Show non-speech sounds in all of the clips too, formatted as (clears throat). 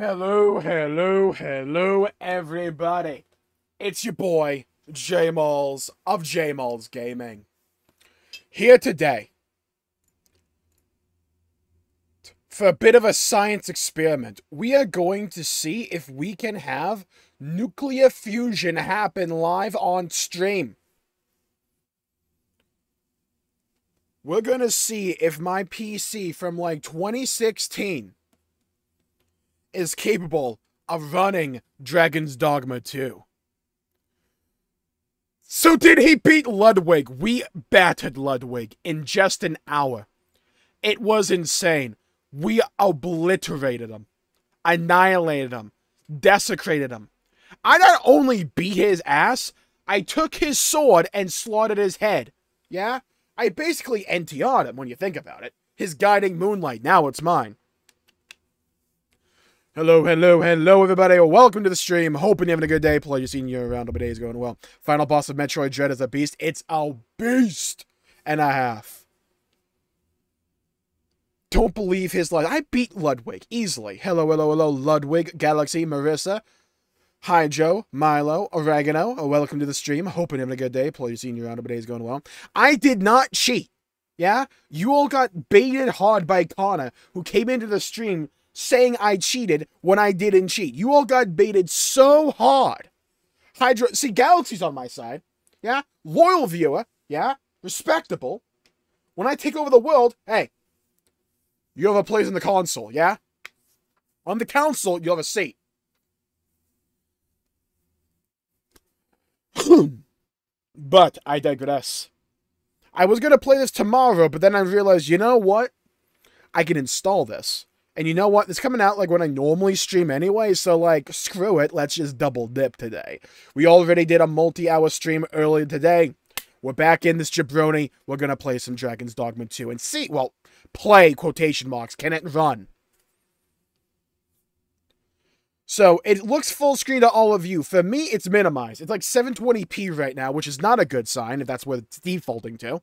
Hello, hello, hello, everybody. It's your boy, JMulls of JMulls Gaming. Here today for a bit of a science experiment. We are going to see if we can have nuclear fusion happen live on stream. We're going to see if my PC from like 2016 is capable of running Dragon's Dogma 2. So did he beat Ludwig? We battered Ludwig in just an hour. It was insane. We obliterated him, annihilated him, desecrated him. I not only beat his ass, I took his sword and slaughtered his head. Yeah? I basically NTR'd him when you think about it. His guiding moonlight, now it's mine. Hello, hello, hello, everybody. Welcome to the stream. Hoping you're having a good day. Pleasure seeing you around. Hope your day is going well. Final boss of Metroid Dread is a beast. It's a beast and a half. Don't believe his lies. I beat Ludwig easily. Hello, hello, hello, Ludwig, Galaxy, Marissa. Hi, Joe, Milo, Oregano. Welcome to the stream. Hoping you're having a good day. Pleasure seeing you around. Hope your day is going well. I did not cheat. Yeah? You all got baited hard by Connor, who came into the stream saying I cheated when I didn't cheat. You all got baited so hard. Hydra, see, Galaxy's on my side. Yeah? Loyal viewer. Yeah? Respectable. When I take over the world, hey, you have a place in the console, yeah? On the council, you have a seat. (clears throat) but I digress. I was going to play this tomorrow, but then I realized, you know what? I can install this. And you know what? It's coming out like when I normally stream anyway, so like, screw it. Let's just double dip today. We already did a multi-hour stream earlier today. We're back in this jabroni. We're to play some Dragon's Dogma 2 and see, well, play, quotation marks. Can it run? So it looks full screen to all of you. For me, it's minimized. It's like 720p right now, which is not a good sign if that's what it's defaulting to.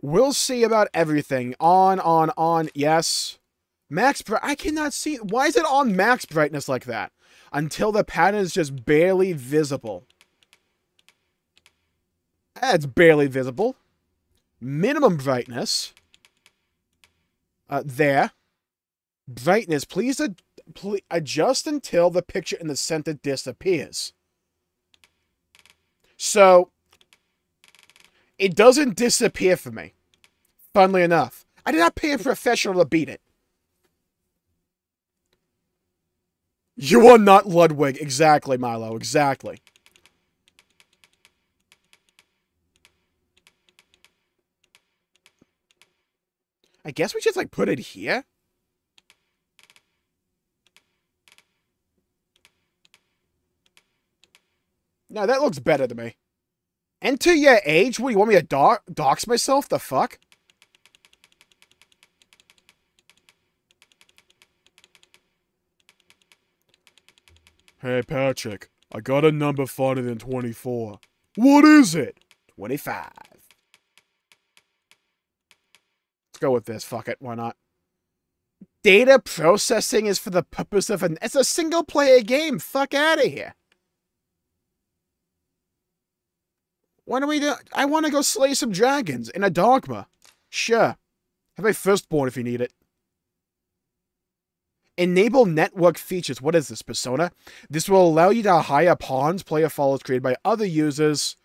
We'll see about everything. On, on, on. Yes. Max I cannot see. Why is it on max brightness like that? Until the pattern is just barely visible. That's barely visible. Minimum brightness. Uh, there. Brightness. Please, ad please adjust until the picture in the center disappears. So, it doesn't disappear for me. Funnily enough. I did not pay a professional to beat it. You are not Ludwig. Exactly, Milo. Exactly. I guess we just, like, put it here? No, that looks better to me. Enter your age? What, you want me to do dox myself? The fuck? Hey, Patrick, I got a number funner than 24. What is it? 25. Let's go with this. Fuck it. Why not? Data processing is for the purpose of an... It's a single-player game. Fuck out of here. Why do we do... I want to go slay some dragons in a dogma. Sure. Have a firstborn if you need it. Enable network features. What is this, Persona? This will allow you to hire pawns player follows created by other users.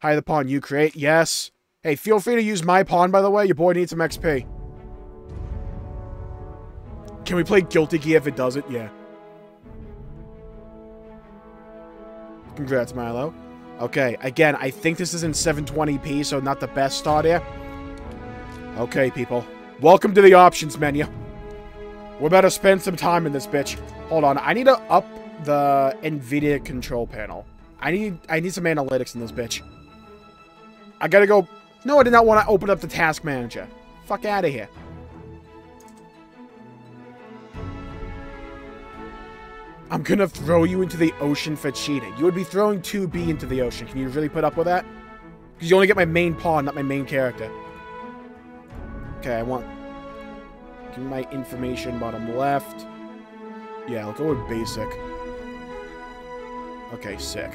Hire the pawn you create. Yes. Hey, feel free to use my pawn, by the way. Your boy needs some XP. Can we play Guilty Gear if it does it? Yeah. Congrats, Milo. Okay, again, I think this is in 720p, so not the best start here. Okay, people. Welcome to the options menu. We're about to spend some time in this bitch. Hold on, I need to up the NVIDIA control panel. I need I need some analytics in this bitch. I gotta go... No, I did not want to open up the task manager. Fuck out of here. I'm gonna throw you into the ocean for cheating. You would be throwing 2B into the ocean. Can you really put up with that? Because you only get my main pawn, not my main character. Okay, I want Give me my information bottom left. Yeah, I'll go with basic. Okay, sick.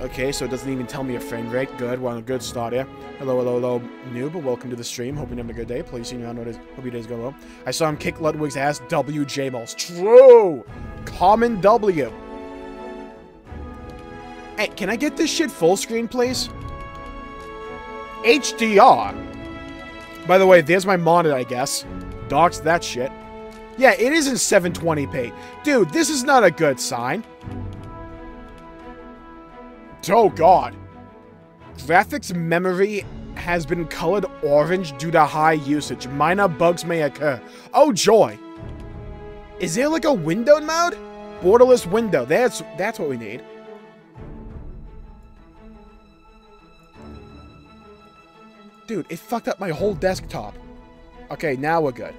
Okay, so it doesn't even tell me a frame rate. Good, we're on a good start here. Hello, hello, hello, noob. Welcome to the stream. Hope you're having a good day. Please you on what is. Hope your day's going well. I saw him kick Ludwig's ass. W JMulls. True! Common W. Hey, can I get this shit full screen, please? HDR. By the way, there's my monitor, I guess. Docs that shit. Yeah, it is in 720p. Dude, this is not a good sign. Oh god. Graphics memory has been colored orange due to high usage. Minor bugs may occur. Oh joy. Is there like a window mode? Borderless window. That's that's what we need. Dude, it fucked up my whole desktop. Okay, now we're good.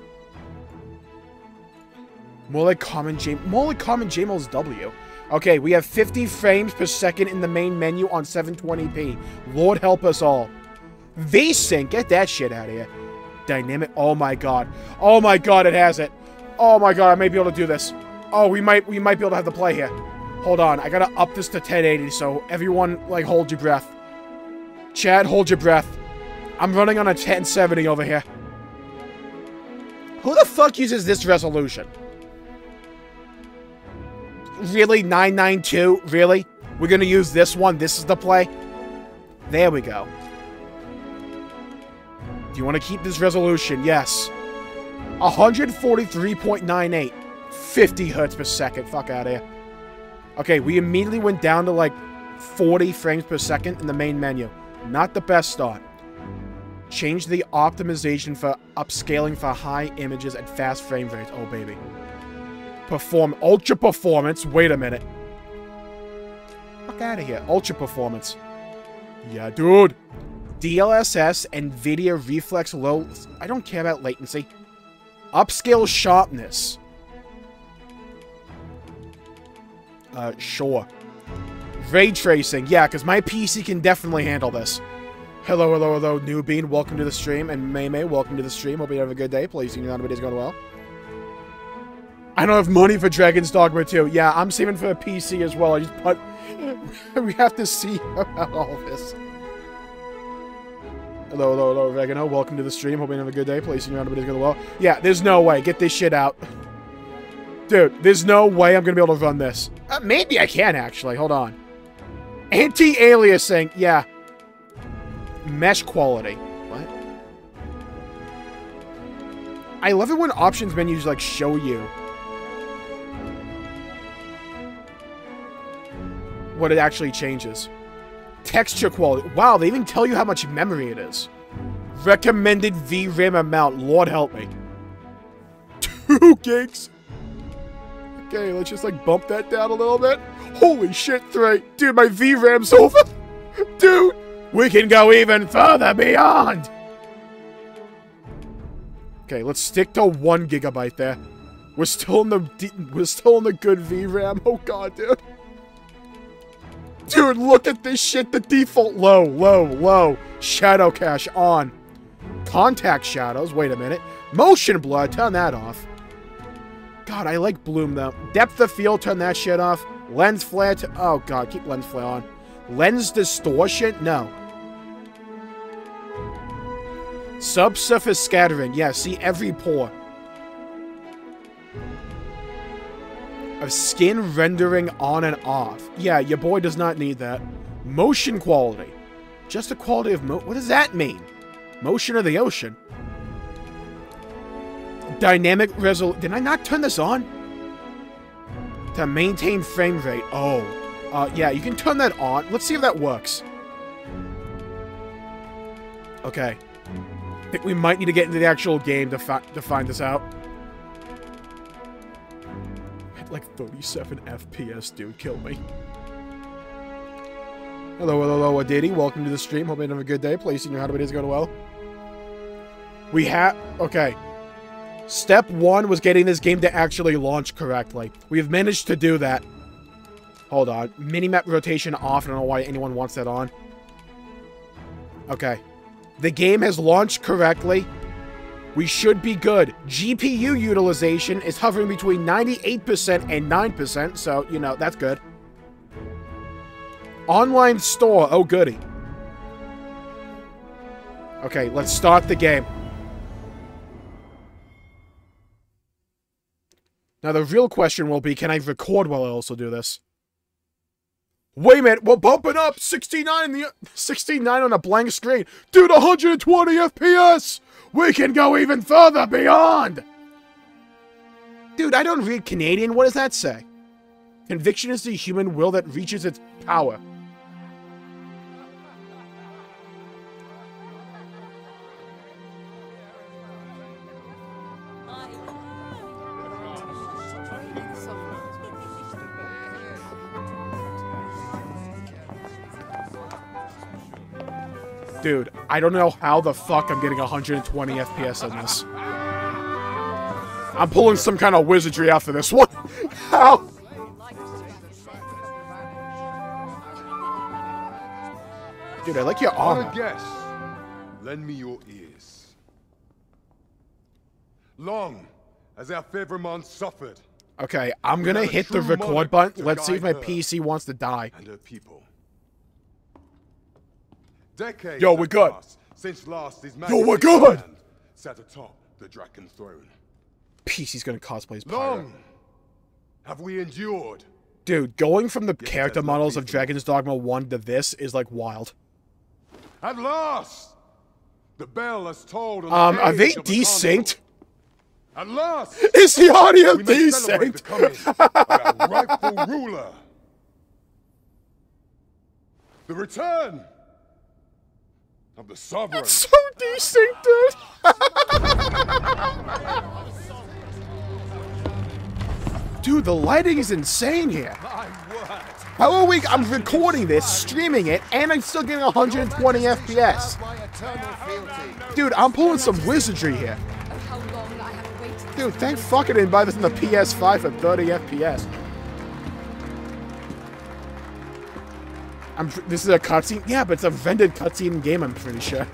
More like common J more like common JMull's W. Okay, we have 50 frames per second in the main menu on 720p. Lord help us all. VSync, get that shit out of here. Dynamic, oh my god. Oh my god, it has it. Oh my god, I may be able to do this. Oh, we might we might be able to have the play here. Hold on, I gotta up this to 1080, so everyone, like, hold your breath. Chad, hold your breath. I'm running on a 1070 over here. Who the fuck uses this resolution? Really? 992? Really? We're gonna use this one? This is the play? There we go. Do you want to keep this resolution? Yes. 143.98. 50 hertz per second. Fuck out of here. Okay, we immediately went down to like 40 frames per second in the main menu. Not the best start. Change the optimization for upscaling for high images at fast frame rates. Oh, baby. Perform ultra performance. Wait a minute. Fuck out of here. Ultra performance. Yeah, dude. DLSS, NVIDIA Reflex Low. I don't care about latency. Upscale sharpness. Uh, sure. Ray tracing. Yeah, because my PC can definitely handle this. Hello, hello, hello, Newbean. Welcome to the stream. And May May, welcome to the stream. Hope you have a good day. Please, you know, everybody's going well. I don't have money for Dragon's Dogma 2. Yeah, I'm saving for a PC as well. I just put... (laughs) we have to see about all this. Hello, hello, hello, Regano. Welcome to the stream. Hope you have a good day. You know, everybody's going well. Yeah, there's no way. Get this shit out. Dude, there's no way I'm going to be able to run this. Uh, maybe I can, actually. Hold on. Anti-aliasing. Yeah. Mesh quality. What? I love it when options menus, like, show you. What it actually changes. Texture quality. Wow, they even tell you how much memory it is. Recommended VRAM amount. Lord help me. (laughs) Two gigs. Okay, let's just like bump that down a little bit. Holy shit, three. Dude, my VRAM's over. (laughs) Dude, we can go even further beyond. Okay, let's stick to one gigabyte there. We're still in the we're still in the good VRAM. Oh god, dude. Dude, look at this shit. The default low, low, low. Shadow cache on. Contact shadows. Wait a minute. Motion blur. Turn that off. God, I like bloom though. Depth of field. Turn that shit off. Lens flare. oh god, keep lens flare on. Lens distortion. No. Subsurface scattering. Yeah, see every pore. Of skin rendering on and off. Yeah, your boy does not need that. Motion quality. Just the quality of mo- What does that mean? Motion of the ocean. Dynamic resol- Did I not turn this on? To maintain frame rate. Oh. Uh, yeah, you can turn that on. Let's see if that works. Okay. I think we might need to get into the actual game to, fi to find this out like 37 FPS, dude. Kill me. Hello, hello, hello, Aditi. Welcome to the stream. Hope you have a good day. Placing your how is going well. We have... Okay. Step one was getting this game to actually launch correctly. We have managed to do that. Hold on. Minimap rotation off. I don't know why anyone wants that on. Okay. The game has launched correctly. We should be good. GPU utilization is hovering between 98% and 9%, so, you know, that's good. Online store, oh goody. Okay, let's start the game. Now, the real question will be, can I record while I also do this? Wait a minute, we're bumping up 69 in the 69 on a blank screen. Dude, 120 FPS! We can go even further beyond! Dude, I don't read Canadian. What does that say? Conviction is the human will that reaches its power. Dude, I don't know how the fuck I'm getting 120 FPS on this. I'm pulling some kind of wizardry after this one. (laughs) How? Dude, I like your armor. guess. Lend me your ears. Long as our Favormont suffered. Okay, I'm gonna hit the record button. Let's see if my. PC wants to die. and her people. Decades Yo, we're good. Since last his Yo, we're good. Sat atop the Draken throne. PC's gonna cosplay as pirate. Long have we endured. Dude, going from the it character models of Dragon's Dogma 1 to this is like wild. At last, the bell has tolled. On Um, the are they the desynced? At last, (laughs) Is the audio the desynced? coming of our rightful (laughs) ruler. The return of the sovereign. so desynced, dude. (laughs) Dude, the lighting is insane here. How are we? I'm recording this, streaming it, and I'm still getting 120 FPS. Dude, I'm pulling some wizardry here. How long I have waited. Dude, thank fucking I didn't this in the PS5 at 30 FPS. I'm. This is a cutscene. Yeah, but it's a vended cutscene game. I'm pretty sure.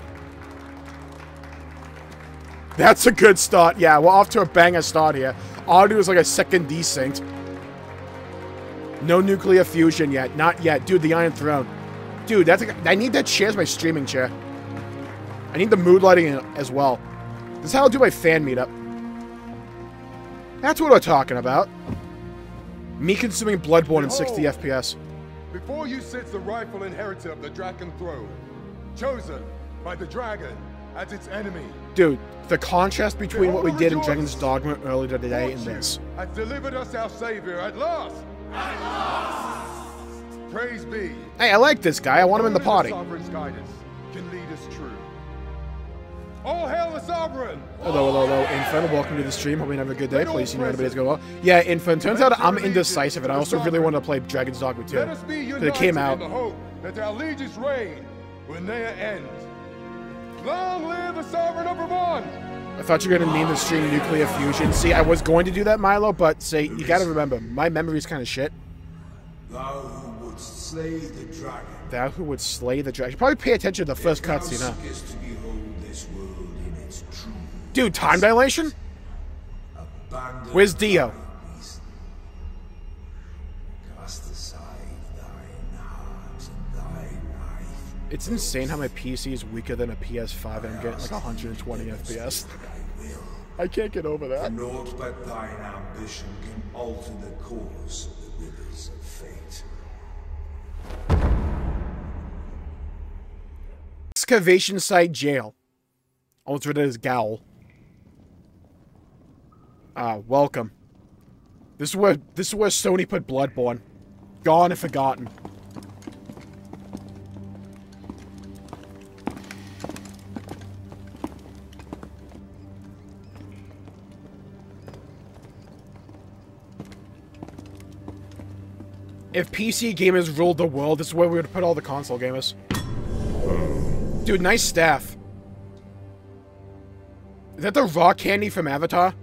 That's a good start. Yeah, we're off to a banger start here. Audio is like a second desynced. No nuclear fusion yet. Not yet. Dude, the Iron Throne. Dude, that's. A, I need that chair as my streaming chair. I need the mood lighting as well. This is how I'll do my fan meetup. That's what we're talking about. Me consuming Bloodborne in 60 FPS. Before you sits the rightful inheritor of the Draken throne, chosen by the dragon as its enemy. Dude, the contrast between what we did in. Dragon's Dogma earlier today and this. Has delivered us our savior at last. At last. Praise be. Hey, I like this guy. I want him in the party. sovereign's guidance All hail the sovereign! Hello, hello, hello, Infant. Welcome to the stream. Hope you have a good day. Please, you know everybody's going well. Yeah, Infant. Turns out I'm indecisive, and I also really want to play Dragon's Dogma 2. Let us be Because united it came out. in the hope that our liege's reign will ne'er end. Long live the sovereign of Vermund! I thought you were going to name the stream Nuclear Fusion. See, I was going to do that, Milo, but say, you got to remember, my memory's kind of shit. Thou who would slay the dragon. Thou who would slay the dragon. Probably pay attention to the first Thou cutscene, huh? Dude, time dilation? Where's Dio? thy reason. Cast aside thine heart and thy knife. It's insane how my PC is weaker than a PS5 and I'm getting like 120 FPS. I can't get over that. Naught but thine ambition can alter the course of the rivers of fate. Excavation site jail. Almost read it as Gowl. Ah, welcome. This is where this is where Sony put Bloodborne. Gone and forgotten. If PC gamers ruled the world, this is where we would put all the console gamers. Dude, nice staff. Is that the raw candy from Avatar?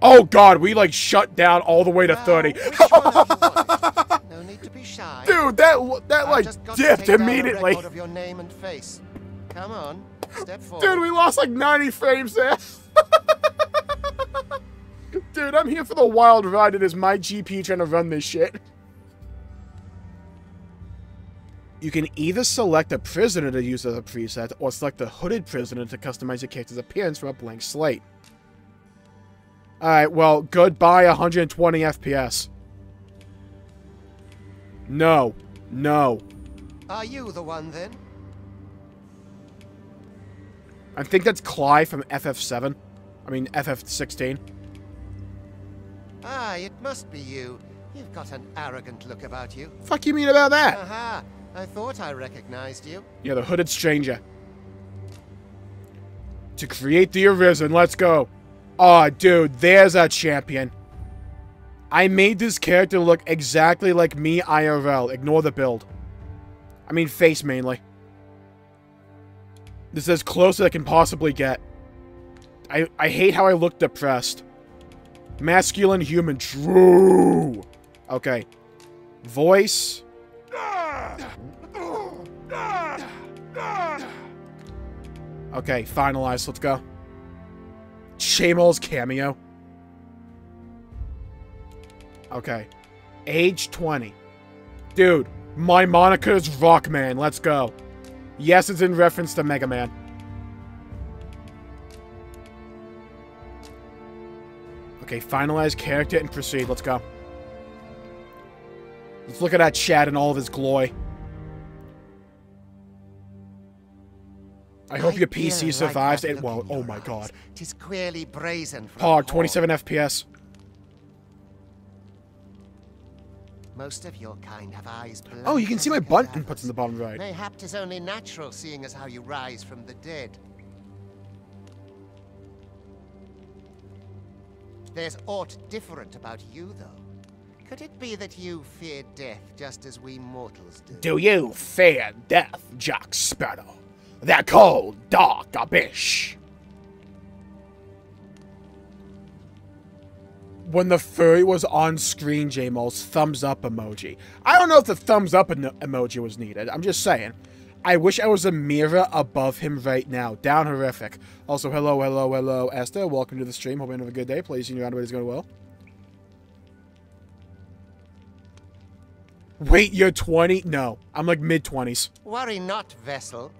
Oh god, we like shut down all the way to 30. Now, which one of you want it? No need to be shy. Dude, that that like just got to dipped take down a immediately. of your name and face. Come on. Step forward. (laughs) Dude, we lost like 90 frames there. (laughs) Dude, I'm here for the wild ride. It is my GP trying to run this shit. You can either select a prisoner to use as a preset, or select a hooded prisoner to customize your character's appearance from a blank slate. Alright, well, goodbye 120 FPS. No. No. Are you the one then? I think that's Clive from FF7. I mean, FF16. Ah, it must be you. You've got an arrogant look about you. Fuck you mean about that? Aha! I thought I recognized you. Yeah, the hooded stranger. To create the Arisen, let's go. Aw, dude, there's a champion. I made this character look exactly like me IRL. Ignore the build. I mean, face mainly. This is as close as I can possibly get. I, I hate how I look depressed. Masculine human. True. Okay. Voice. Okay, finalized. Let's go. Shamel's cameo. Okay. Age 20. Dude, my moniker is Rockman. Let's go. Yes, it's in reference to Mega Man. Okay, finalize character and proceed. Let's go. Let's look at that chat in all of his glory. I hope your PC survives. It won't. Oh my god. Tis queerly brazen Pog, 27 FPS. Most of your kind have eyes Oh, you can see my cadaver's. inputs in the bottom right. Mayhap 'tis only natural, seeing as how you rise from the dead. There's aught different about you, though. Could it be that you fear death just as we mortals do? Do you fear death, Jack Sparrow? The cold, dark abyss. When the furry was on screen, JMulls, thumbs up emoji. I don't know if the thumbs up emoji was needed. I'm just saying. I wish I was a mirror above him right now. Down horrific. Also, hello, hello, hello, Esther. Welcome to the stream. Hope you have a good day. Please, you know everybody's going well. Wait, you're 20? No, I'm like mid-20s. Worry not, vessel.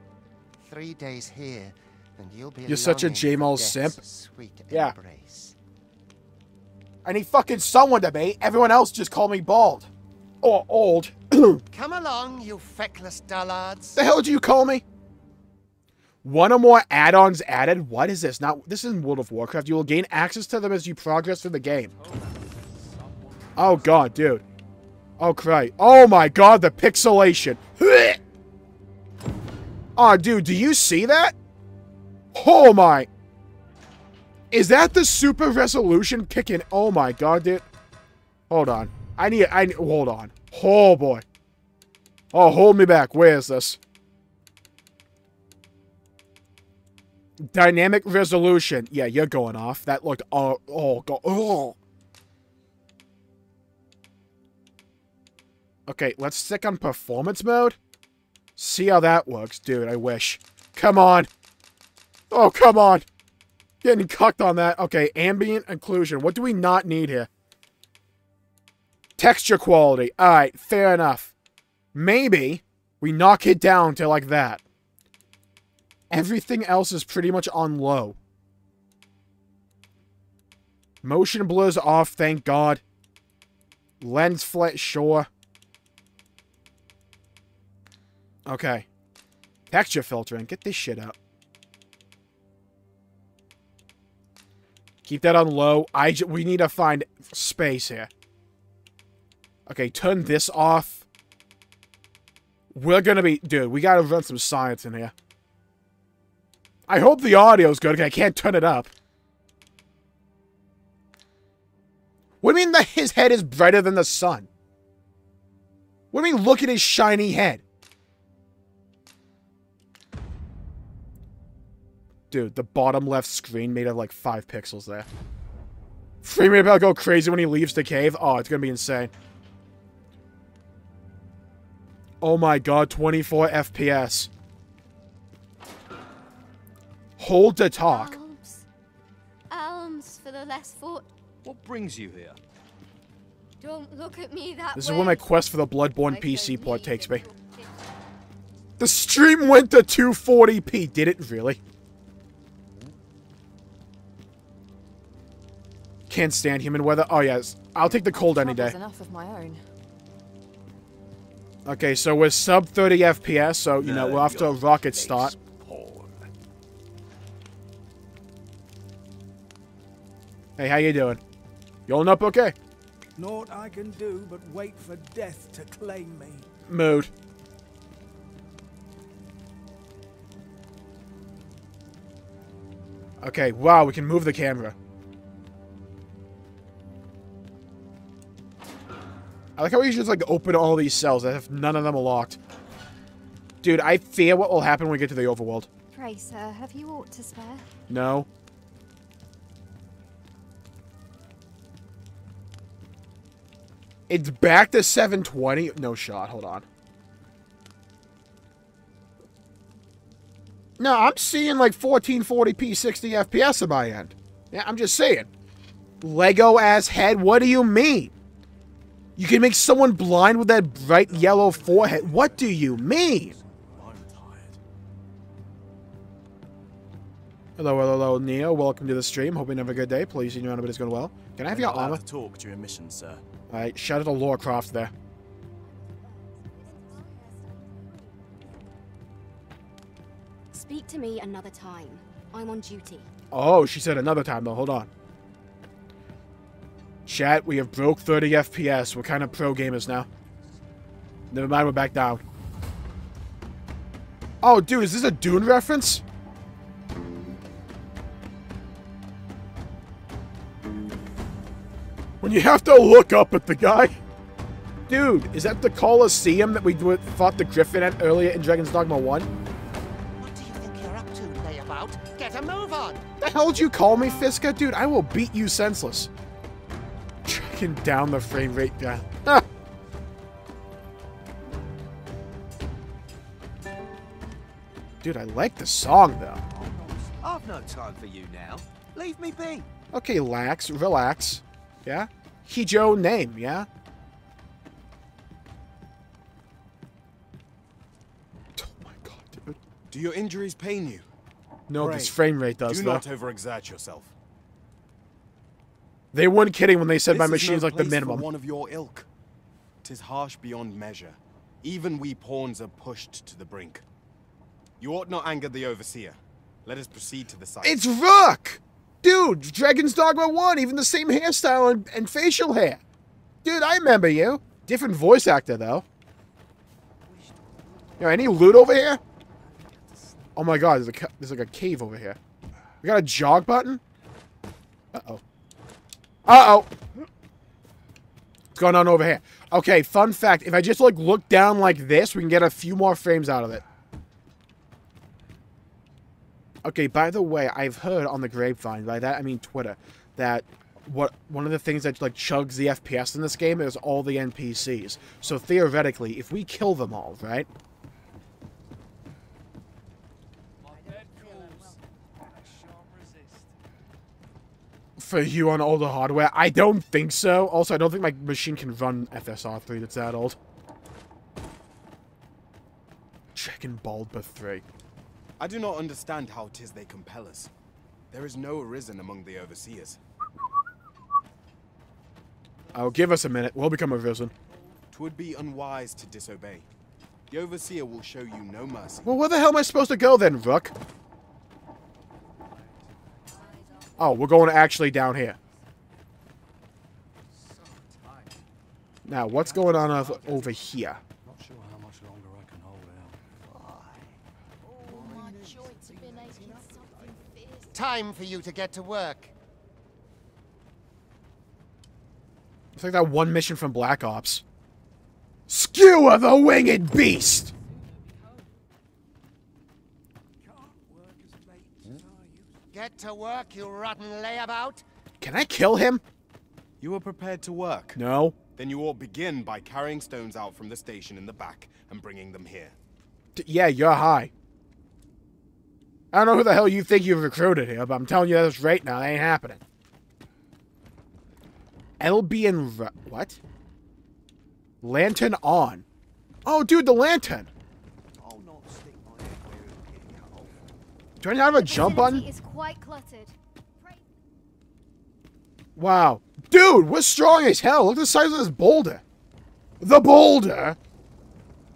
Three days here, and you'll be You're such a longing for J-Mal death's simp. Yeah. embrace. I need fucking someone to be. Everyone else just call me bald. Or old. (clears throat) Come along, you feckless dullards. the hell do you call me? One or more add-ons added? What is this? Not this isn't World of Warcraft. You will gain access to them as you progress through the game. Oh god, dude. Oh cry. Oh my god, the pixelation. (laughs) Oh dude, do you see that? Oh my. Is that the super resolution kicking? Oh my god, dude. Hold on. I need I need, hold on. Oh boy. Oh, hold me back. Where is this? Dynamic resolution. Yeah, you're going off. That looked oh oh god. Oh. Okay, let's stick on performance mode. See how that works, dude. I wish. Come on. Oh, come on. Getting cucked on that. Okay, ambient occlusion. What do we not need here? Texture quality. Alright, fair enough. Maybe we knock it down to like that. Everything else is pretty much on low. Motion blur's off, thank God. Lens flat, sure. Okay. Texture filtering. Get this shit out. Keep that on low. I we need to find space here. Okay, turn this off. We're gonna be... Dude, we gotta run some science in here. I hope the audio's good. I can't turn it up. What do you mean that his head is brighter than the sun? What do you mean look at his shiny head? Dude, the bottom left screen made of like five pixels there. Frame rate about to go crazy when he leaves the cave. Oh, it's gonna be insane. Oh my god, 24 FPS. hold to talk. Alms. Alms for the less fort. What brings you here? Don't look at me that This way. is where my quest for the Bloodborne I PC port takes me. The stream went to 240p. Did it really? Can't stand human weather. Oh, yes. I'll take the cold any day. Enough of my own. Okay, so we're sub 30 FPS, so, you know, we're off to a rocket start. Hey, how you doing? You holding up okay? Naught I can do but wait for death to claim me. Mood. Okay, wow, we can move the camera. I like how we just like open all these cells as if none of them are locked. Dude, I fear what will happen when we get to the overworld. Pray, sir, have you aught to spare? No. It's back to 720. No shot. Hold on. No, I'm seeing like 1440p 60 FPS at my end. Yeah, I'm just saying. Lego ass head, what do you mean? You can make someone blind with that bright yellow forehead. What do you mean? Hello, hello, hello, Neo. Welcome to the stream. Hope you have a good day. Please, you know everybody's going well. Can I have your armor? to talk during mission, sir. Alright, shout out to Lara Croft there. Speak to me another time. I'm on duty. Oh, she said another time though. Hold on. Chat, we have broke 30 FPS. We're kind of pro gamers now. Never mind, we're back down. Oh, dude, is this a Dune reference? When you have to look up at the guy. Dude, is that the Colosseum that we fought the Griffin at earlier in Dragon's Dogma 1? What do you think you're up to, layabout? Get a move on! The hell did you call me, Fiska? Dude, I will beat you senseless. Tracking down the frame rate down. Ah. (laughs) Dude, I like the song, though. I've no time for you now. Leave me be. Okay, lax, relax. Yeah? Hijo name, yeah? Oh my god, dude. Do your injuries pain you? No, Pray, this frame rate does, Do though. not overexert yourself. They weren't kidding when they said my This is machine's no like the minimum. one of your ilk. Tis harsh beyond measure. Even we pawns are pushed to the brink. You ought not anger the overseer. Let us proceed to the site. It's Rook! Dude, Dragon's Dogma 1, even the same hairstyle and, and facial hair. Dude, I remember you. Different voice actor, though. Any loot over here? Oh my god, there's, a, there's like a cave over here. We got a jog button? Uh-oh. Uh-oh! What's going on over here? Okay, fun fact. If I just, like, look down like this, we can get a few more frames out of it. Okay, by the way, I've heard on the grapevine, by that I mean Twitter, that what one of the things that like chugs the FPS in this game is all the NPCs. So theoretically, if we kill them all, right? For you on older hardware, I don't think so. Also, I don't think my machine can run FSR3. That's that old. Checking Baldba 3. I do not understand how how 'tis they compel us. There is no arisen among the overseers. Oh, give us a minute. We'll become arisen. Twould be unwise to disobey. The overseer will show you no mercy. Well, where the hell am I supposed to go then, Rook? Oh, we're going actually down here. Now, what's going on ov- over here? Not sure how much longer I can hold out. Time for you to get to work. It's like that one mission from Black Ops. Skewer the winged beast! Get to work, you rotten layabout. Can I kill him? You are prepared to work? No. Then you ought begin by carrying stones out from the station in the back and bringing them here. D- yeah, you're high. I don't know who the hell you think you've recruited here, but I'm telling you this right now. That ain't happening. LB and... Ru- What? Lantern on. Oh, dude, the lantern. I'll not stick my head where it'll get cut off. Do I not have a jump button? is quite cluttered. Wow. Dude, we're strong as hell. Look at the size of this boulder. The boulder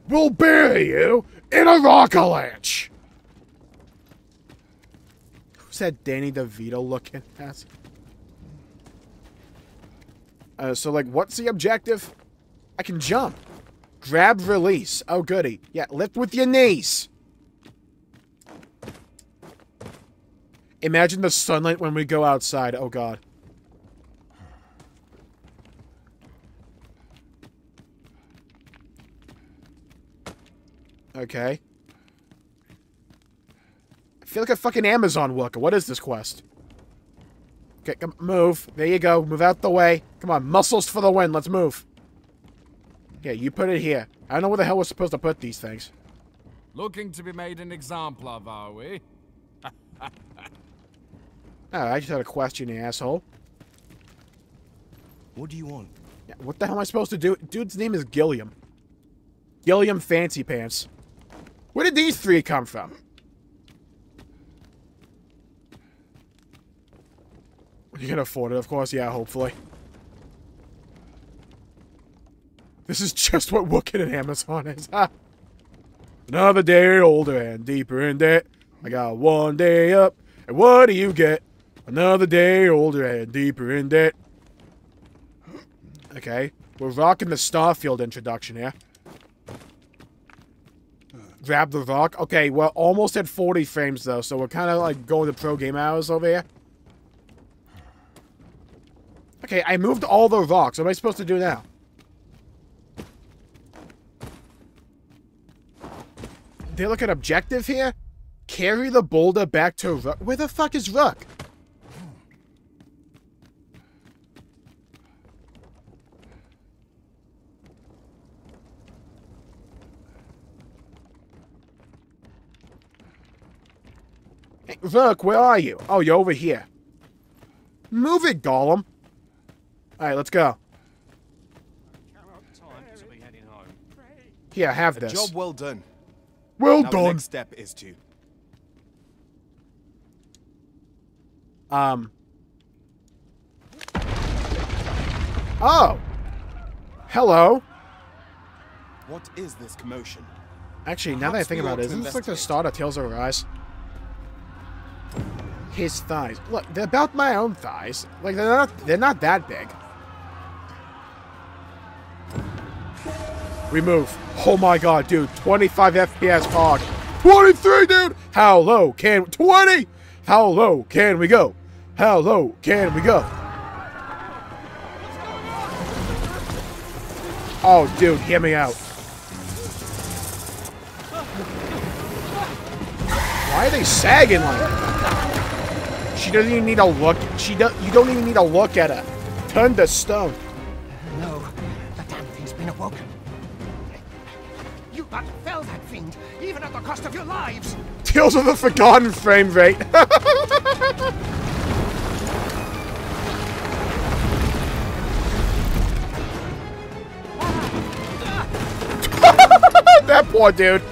will bury you in a rock avalanche. Who's that Danny DeVito looking at? Uh, so, like, what's the objective? I can jump. Grab, release. Oh, goody. Yeah, lift with your knees. Imagine the sunlight when we go outside. Oh, God. Okay. I feel like a fucking Amazon worker. What is this quest? Okay, come, move. There you go. Move out the way. Come on, muscles for the win. Let's move. Yeah, you put it here. I don't know where the hell we're supposed to put these things. Looking to be made an example of, are we? (laughs) Oh, I just had a question, you asshole. What do you want? Yeah, what the hell am I supposed to do? Dude's name is Gilliam. Gilliam Fancy Pants. Where did these three come from? You can afford it, of course. Yeah, hopefully. This is just what working at Amazon is. Another day older and deeper in debt. I got one day up, and what do you get? Another day older and deeper in debt. Okay, we're rocking the Starfield introduction here. Grab the rock. Okay, we're almost at 40 frames though, so we're kind of like going to pro game hours over here. Okay, I moved all the rocks. What am I supposed to do now? They look at objective here? Carry the boulder back to Rook. Where the fuck is Rook? Hey, Rook, where are you? Oh, you're over here. Move it, Gollum. Alright, let's go. Time to be heading home. Here, have A this. job well done. well now the next step is to Um. Oh. Hello. What is this commotion? Actually, now that I think about it, isn't this like the start of Tales of Arise? His thighs. Look, they're about my own thighs. Like they're not they're not that big. Remove. Oh my god, dude. 25 FPS hog. 23, dude! How low can 20? How low can we go? How low can we go? Oh, dude, hear me out. Why are they sagging like that? She doesn't even need to look. She do, You don't even need to look at her. Turn to stone. No, the damn thing's been awoken. You but fell that fiend, even at the cost of your lives. Tales of the Forgotten frame rate. (laughs) Ah! that poor dude.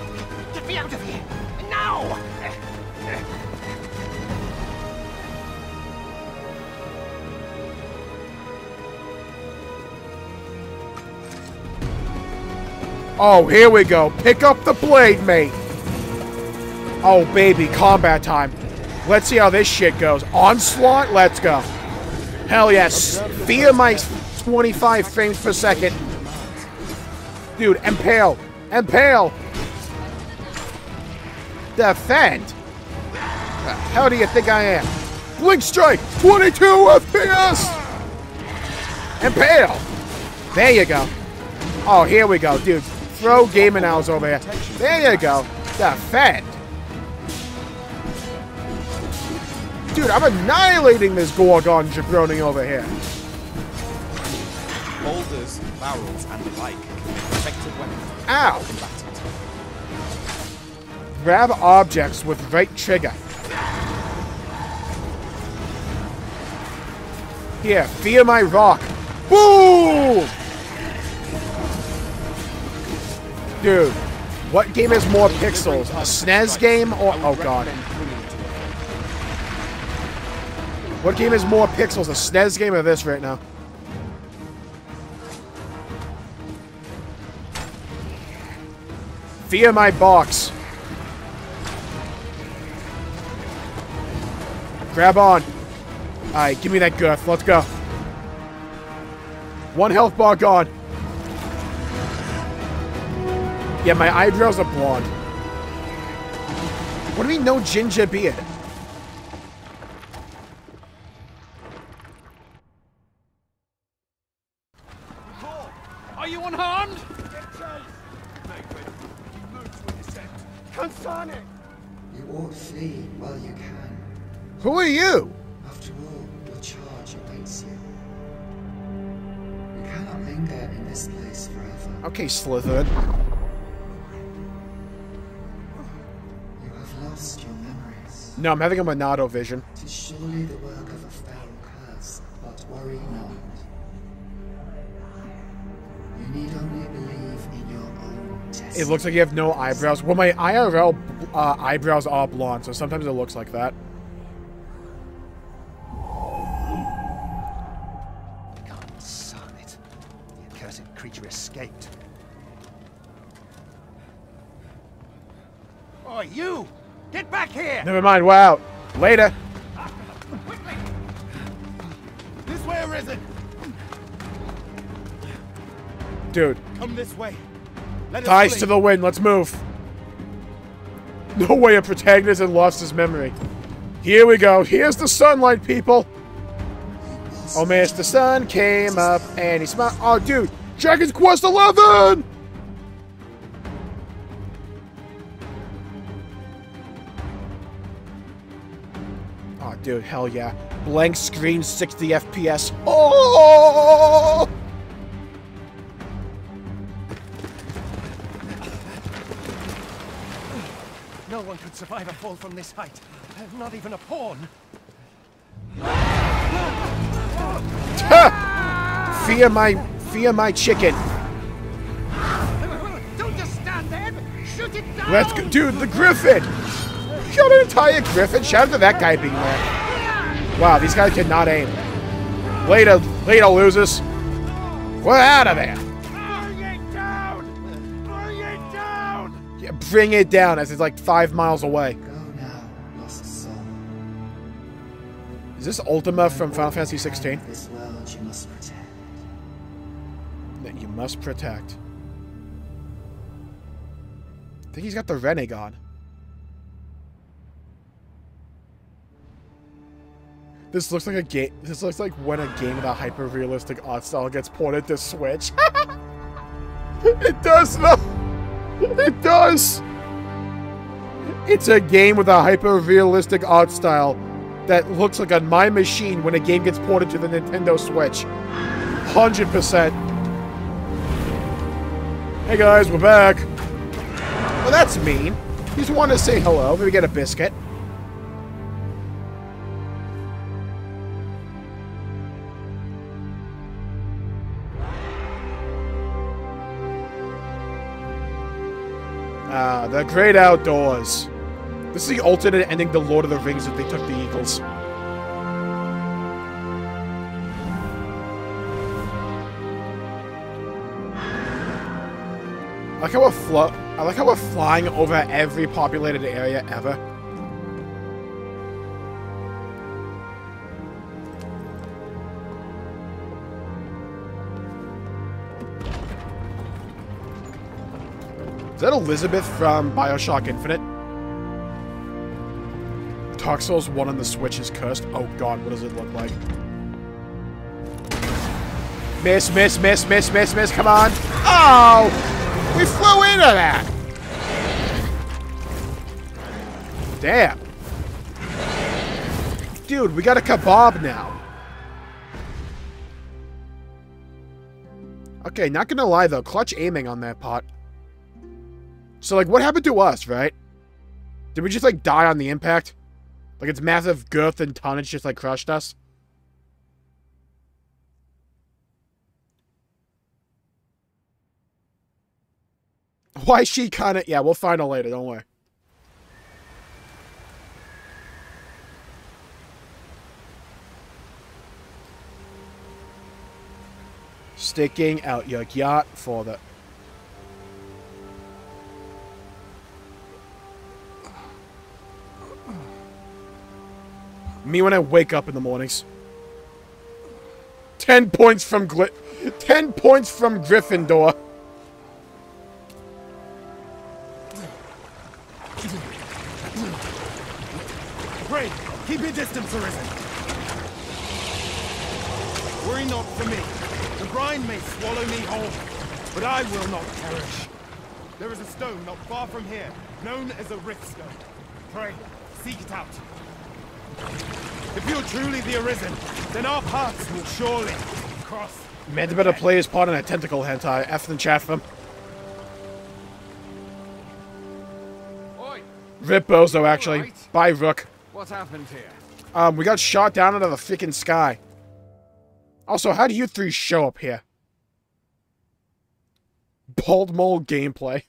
Oh, here we go. Pick up the blade, mate. Oh, baby, combat time. Let's see how this shit goes. Onslaught, let's go. Hell yes. Fear my 25 frames per second. Dude, impale. Impale. Defend. Hell do you think I am? Blink strike, 22 FPS. Impale. There you go. Oh, here we go, dude. Throw gaming owls over here. There you go. Defend. Dude, I'm annihilating this Gorgon jabroni over here. Boulders, barrels, and the like effective weapons. Ow! Grab objects with right trigger. Here, fear my rock. Boom! Dude, what game has more pixels? A SNES game or... Oh, God. What game has more pixels? A SNES game or this right now? Fear my box. Grab on. Alright, give me that girth. Let's go. One health bar gone. Yeah, my eyebrows are blonde. What do we mean no ginger beard? Are you unharmed? Consane! You ought flee while you can. Who are you? After all, your charge awaits you. You cannot linger in this place forever. Okay, Slytherin. No, I'm having a Monado vision. It is surely the work of a foul curse, but worry not. You need only believe in your own destiny. It looks like you have no eyebrows. Well, my IRL uh, eyebrows are blonde, so sometimes it looks like that. Sonnet. The accursed creature escaped. Oh, you! Here! Never mind, wow. Later. This way! Dude, Come this way. Let ties to the wind, let's move. No way a protagonist had lost his memory. Here we go. Here's the sunlight, people. Oh, Mr. Sun came up and he smiled. Oh, dude, Dragon's Quest 11! Dude, hell yeah. Blank screen, 60 FPS. Oh! No one could survive a fall from this height. Not even a pawn. Fear my, fear my chicken. Don't just stand there! Shoot it down! Let's go, dude. The Griffin. Shot an entire Griffin. Shout out to that guy being there. Wow, these guys cannot aim. Later, later, losers. We're out of there. Bring it down! Bring it down! Yeah, bring it down as it's like five miles away. Is this Ultima from Final Fantasy 16? This world you must protect. That you must protect. I think he's got the Renegon. This looks like a game. This looks like when a game with a hyper realistic art style gets ported to Switch. (laughs) it does though. It does. It's a game with a hyper realistic art style that looks like on my machine when a game gets ported to the Nintendo Switch. 100%. Hey guys, we're back. Well, that's mean. Just wanted to say hello. Maybe get a biscuit. Ah, the great outdoors. This is the alternate ending to Lord of the Rings if they took the Eagles. I like how we're I like how we're flying over every populated area ever. Is that Elizabeth from Bioshock Infinite? Dark Souls 1 on the Switch is cursed. Oh god, what does it look like? Miss, miss, miss, miss, miss, miss, come on! Oh! We flew into that! Damn. Dude, we got a kebab now. Okay, not gonna lie though, clutch aiming on that pot. So, like, what happened to us, right? Did we just, like, die on the impact? Like, its massive girth and tonnage just, like, crushed us? Why she kinda... Yeah, we'll find her later, don't worry. Sticking out your yacht for the Me when I wake up in the mornings. Ten points from Gli... Ten points from Gryffindor. Pray, keep your distance, Arisen. Worry not for me. The brine may swallow me whole, but I will not perish. There is a stone not far from here, known as a Rift Stone. Pray, seek it out. If you're truly the Arisen, then our paths will surely cross. Man, better play his part in a tentacle hentai. F and chat for him. Rip Bozo, actually. Alright. Bye, Rook. What happened here? Um, we got shot down out of the freaking sky. Also, how do you three show up here? Bald mole gameplay.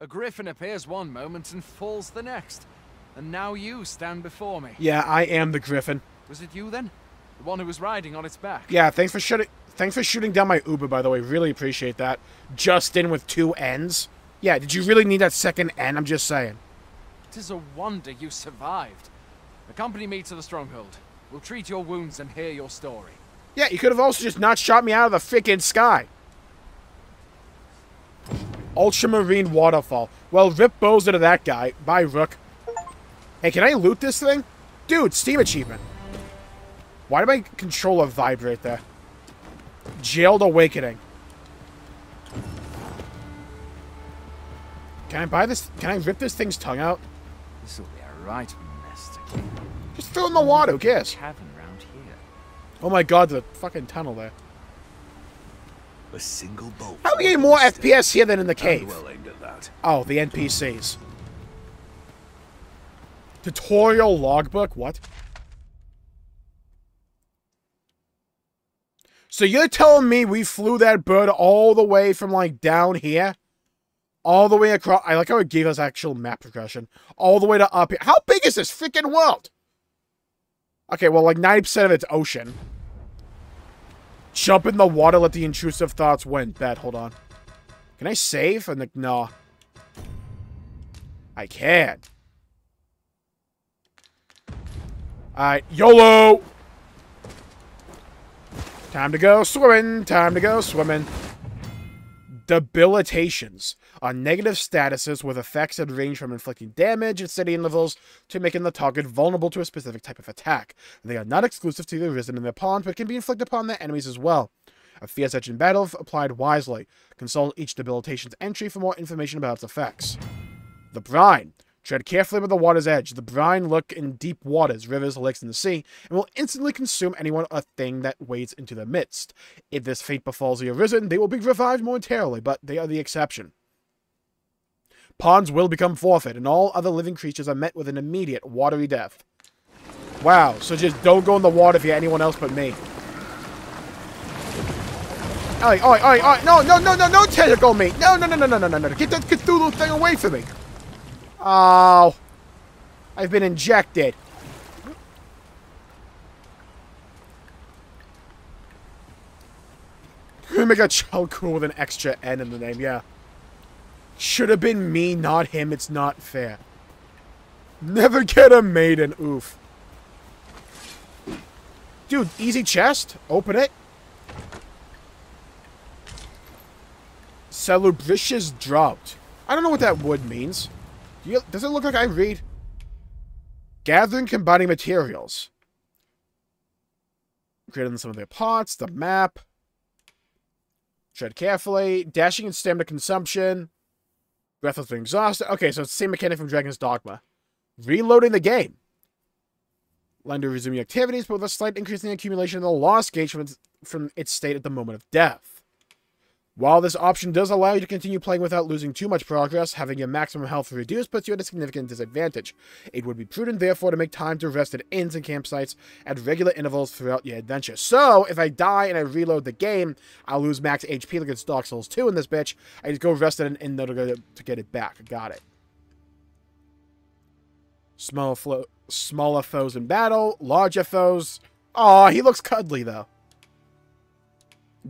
A griffin appears one moment and falls the next. And now you stand before me. Yeah, I am the Griffin. Was it you then? The one who was riding on its back? Yeah, thanks for shooting. Thanks for shooting down my Uber, by the way. Really appreciate that. Justin with two N's. Yeah, did you really need that second N? I'm just saying. It is a wonder you survived. Accompany me to the stronghold. We'll treat your wounds and hear your story. Yeah, you could have also just not shot me out of the freaking sky. Ultramarine waterfall. Well, rip bows into that guy. Bye, Rook. Hey, can I loot this thing? Dude, Steam achievement. Why did my controller vibrate there? Jailed Awakening. Can I buy this? Can I rip this thing's tongue out? This'll be a right mess to clean. Just throw in the water, who cares? Cavern round here. Oh my god, the fucking tunnel there. A single bolt. How are we getting more FPS here than in the cave? Oh, the NPCs. Tutorial logbook? What? So you're telling me we flew that bird all the way from, like, down here? All the way across... I like how it gave us actual map progression. All the way to up here. How big is this freaking world? Okay, well, like, 90% of it's ocean. Jump in the water, let the intrusive thoughts win. Bet, hold on. Can I save? And like, no. I can't. Alright, YOLO! Time to go swimming, time to go swimming. Debilitations are negative statuses with effects that range from inflicting damage at steady intervals to making the target vulnerable to a specific type of attack. They are not exclusive to the Risen and their pawns, but can be inflicted upon their enemies as well. A fear such in battle if applied wisely. Consult each debilitation's entry for more information about its effects. The brine. Tread carefully with the water's edge. The brine lurk in deep waters, rivers, lakes, and the sea, and will instantly consume anyone or thing that wades into their midst. If this fate befalls the arisen, they will be revived momentarily, but they are the exception. Pawns will become forfeit, and all other living creatures are met with an immediate watery death. Wow, so just don't go in the water if you're anyone else but me. Oi, oi, oi, oi, no, no, no, no, no tentacle me! No, no, no, no, no, no, no, no, get that Cthulhu thing away from me! Oh, I've been injected. Make a child cool with an extra N in the name, yeah. Should have been me, not him. It's not fair. Never get a maiden. Oof. Dude, easy chest. Open it. Salubricious drought. I don't know what that word means. Do you, does it look like I read? Gathering combining materials. Creating some of their pots, the map. Tread carefully. Dashing and stamina consumption. Breathless and exhausted. Okay, so it's the same mechanic from Dragon's Dogma. Reloading the game. To resuming activities, but with a slight increase in the accumulation of the loss gauge from its, from its state at the moment of death. While this option does allow you to continue playing without losing too much progress, having your maximum health reduced puts you at a significant disadvantage. It would be prudent, therefore, to make time to rest at inns and campsites at regular intervals throughout your adventure. So, if I die and I reload the game, I'll lose max HP like it's Dark Souls 2 in this bitch. I just go rest at an inn to get it back. Got it. Smaller, flo smaller foes in battle, larger foes. Aw, he looks cuddly, though.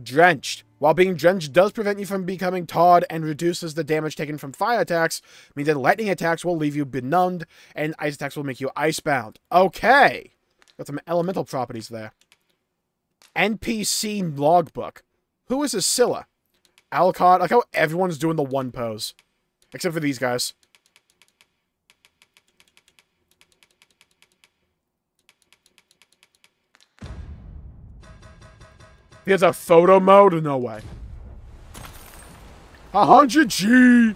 Drenched. While being drenched does prevent you from becoming tarred and reduces the damage taken from fire attacks, means that lightning attacks will leave you benumbed, and ice attacks will make you icebound. Okay! Got some elemental properties there. NPC logbook. Who is Scylla? Alucard. I like how everyone's doing the one pose. Except for these guys. He has a photo mode? In no way. 100 G!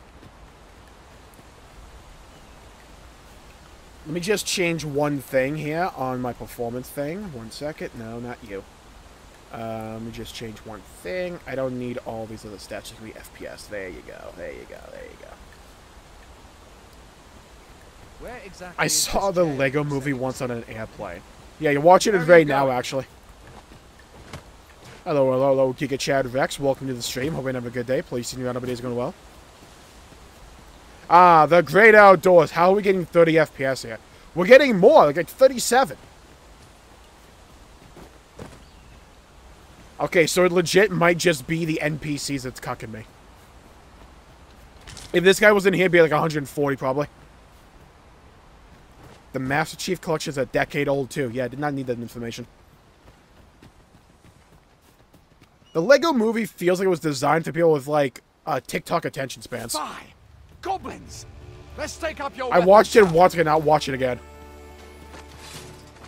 Let me just change one thing here on my performance thing. One second. No, not you. Uh, let me just change one thing. I don't need all these other stats. Just be FPS. There you go. There you go. There you go. Where exactly I saw the Lego movie once on an airplane. Yeah, you're watching it right now, actually. Hello, hello, hello, Giga Chad Rex. Welcome to the stream. Hope you have a good day. Please see you around. Everybody's going well. Ah, the great outdoors. How are we getting 30 FPS here? We're getting more, like 37. Okay, so it legit might just be the NPCs that's cucking me. If this guy was in here, it'd be like 140 probably. The Master Chief Collection is a decade old too. Yeah, I did not need that information. The Lego movie feels like it was designed for people with, like, uh, TikTok attention spans. Spy! Goblins! Let's take up your I watched it once again, I'll watch it again.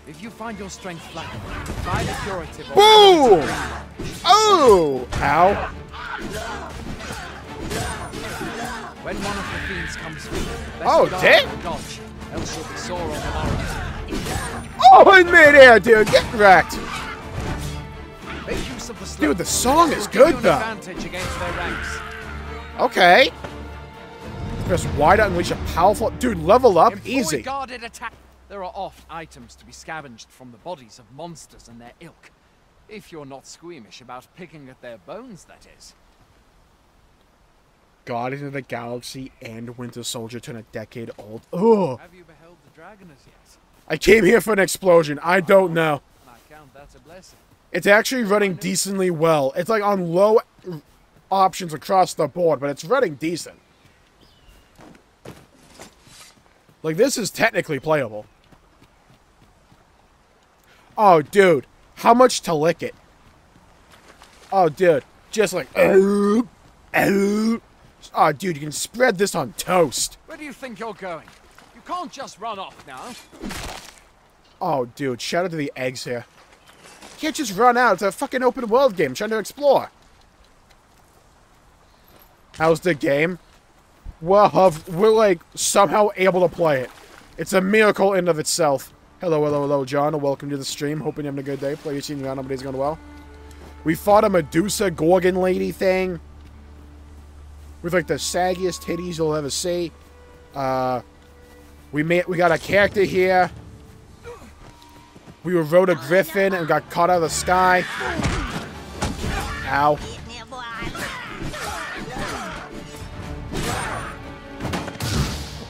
If you find your strength flagging, try the curative Boom! Oh! Ow. When one of the fiends comes through, oh, damn! Dodge, else you'll be sore on the morrow. Oh, in midair, dude! Get wrecked! Dude, the song is good though. Okay. Press Y to unleash a powerful. Dude, level up Employ easy. Guarded attack. There are oft items to be scavenged from the bodies of monsters and their ilk. If you're not squeamish about picking at their bones, that is. Guardian of the Galaxy and Winter Soldier turn a decade old. Ugh. Have you beheld the dragon as yet? I came here for an explosion. I don't know. I count that a blessing. It's actually running decently well. It's like on low options across the board, but it's running decent. Like, this is technically playable. Oh, dude. How much to lick it? Oh, dude. Just like... Oh, oh. oh, dude, you can spread this on toast. Where do you think you're going? You can't just run off now. Oh, dude. Shout out to the eggs here. Can't just run out. It's a fucking open world game. I'm trying to explore. How's the game? Well, we're like somehow able to play it. It's a miracle in of itself. Hello, hello, hello, John. Welcome to the stream. Hoping you're having a good day. Play your team around. Nobody's going well. We fought a Medusa Gorgon lady thing. With like the saggiest titties you'll ever see. Uh, we made we got a character here. We were rode a griffin and got caught out of the sky. Ow.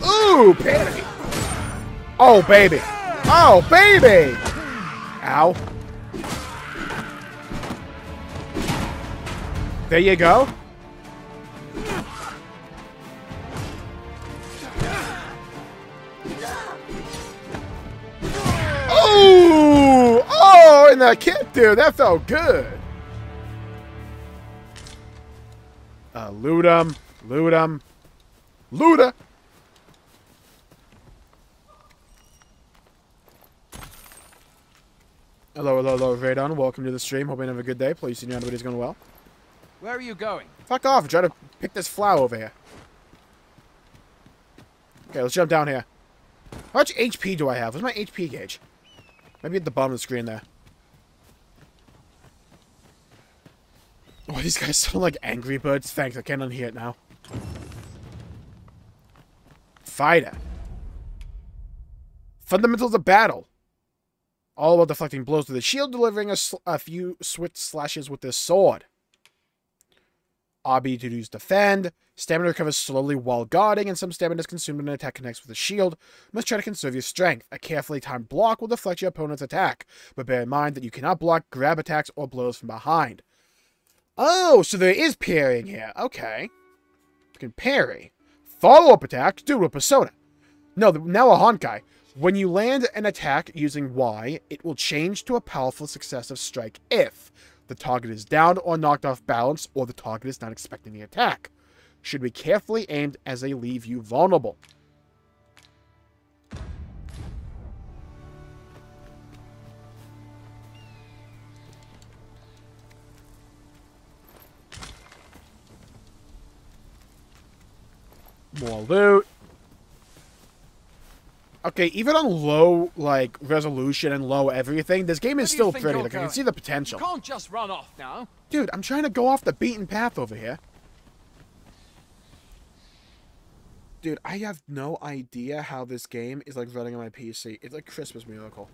Ooh, panic. Oh, baby. Oh, baby. Ow. There you go. Ooh! Oh, and that kick, dude. That felt good. Uh, loot him. Loot him. Luda. Hello, hello, hello, Radon. Welcome to the stream. Hope you have a good day. Please see you know everybody's going well. Where are you going? Fuck off. Trying to pick this flower over here. Okay, let's jump down here. How much HP do I have? What's my HP gauge? Maybe at the bottom of the screen there. Oh, these guys sound like Angry Birds. Thanks, I can't unhear it now. Fighter. Fundamentals of battle. All about deflecting blows with the shield, delivering a, a few swift slashes with this sword. RB to use defend. Stamina recovers slowly while guarding, and some stamina is consumed when an attack connects with a shield. must try to conserve your strength. A carefully timed block will deflect your opponent's attack, but bear in mind that you cannot block grab attacks or blows from behind. Oh, so there is parrying here. Okay. You can parry. Follow-up attack, do a persona. No, now a Honkai. When you land an attack using Y, it will change to a powerful successive strike if the target is down or knocked off balance, or the target is not expecting the attack. Should be carefully aimed as they leave you vulnerable. More loot. Okay, even on low, like, resolution and low everything, this game is still pretty. Like, I can see the potential. You can't just run off now. Dude, I'm trying to go off the beaten path over here. Dude, I have no idea how this game is, like, running on my PC. It's like Christmas Miracle.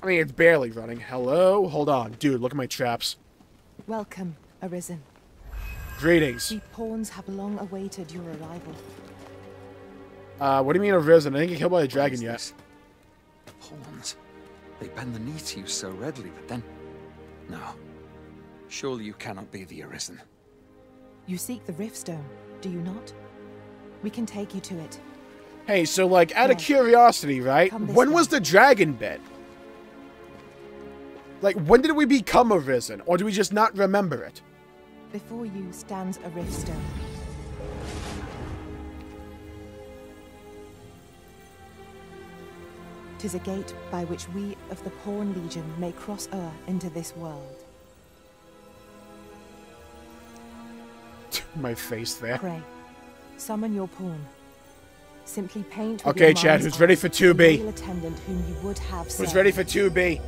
I mean, it's barely running. Hello? Hold on. Dude, look at my traps. Welcome, Arisen. Greetings. We pawns have long awaited your arrival. Uh, what do you mean arisen? I didn't get killed by a dragon yet. Pawns. They bend the knee to you so readily, but then... No. Surely you cannot be the Arisen. You seek the Riftstone, do you not? We can take you to it. Hey, so like, out of curiosity, right? When was the dragon bit? Like, when did we become Arisen? Or do we just not remember it? Before you stands a Riftstone. Tis a gate by which we of the Pawn Legion may cross o'er into this world. (laughs) My face there. Pray, summon your pawn. Simply paint Okay, Chad, who's ready for 2B? loyal attendant whom you would have Who's ready for 2B?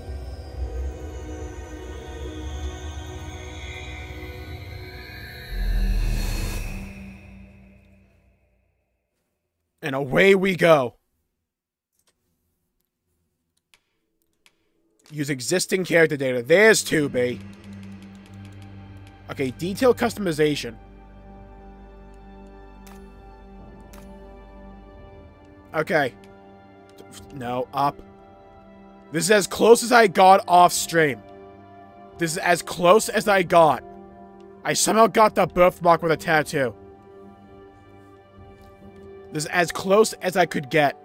And away we go. Use existing character data. There's 2B. Okay, detail customization. Okay. No, up. This is as close as I got off stream. This is as close as I got. I somehow got the birthmark with a tattoo. This is as close as I could get.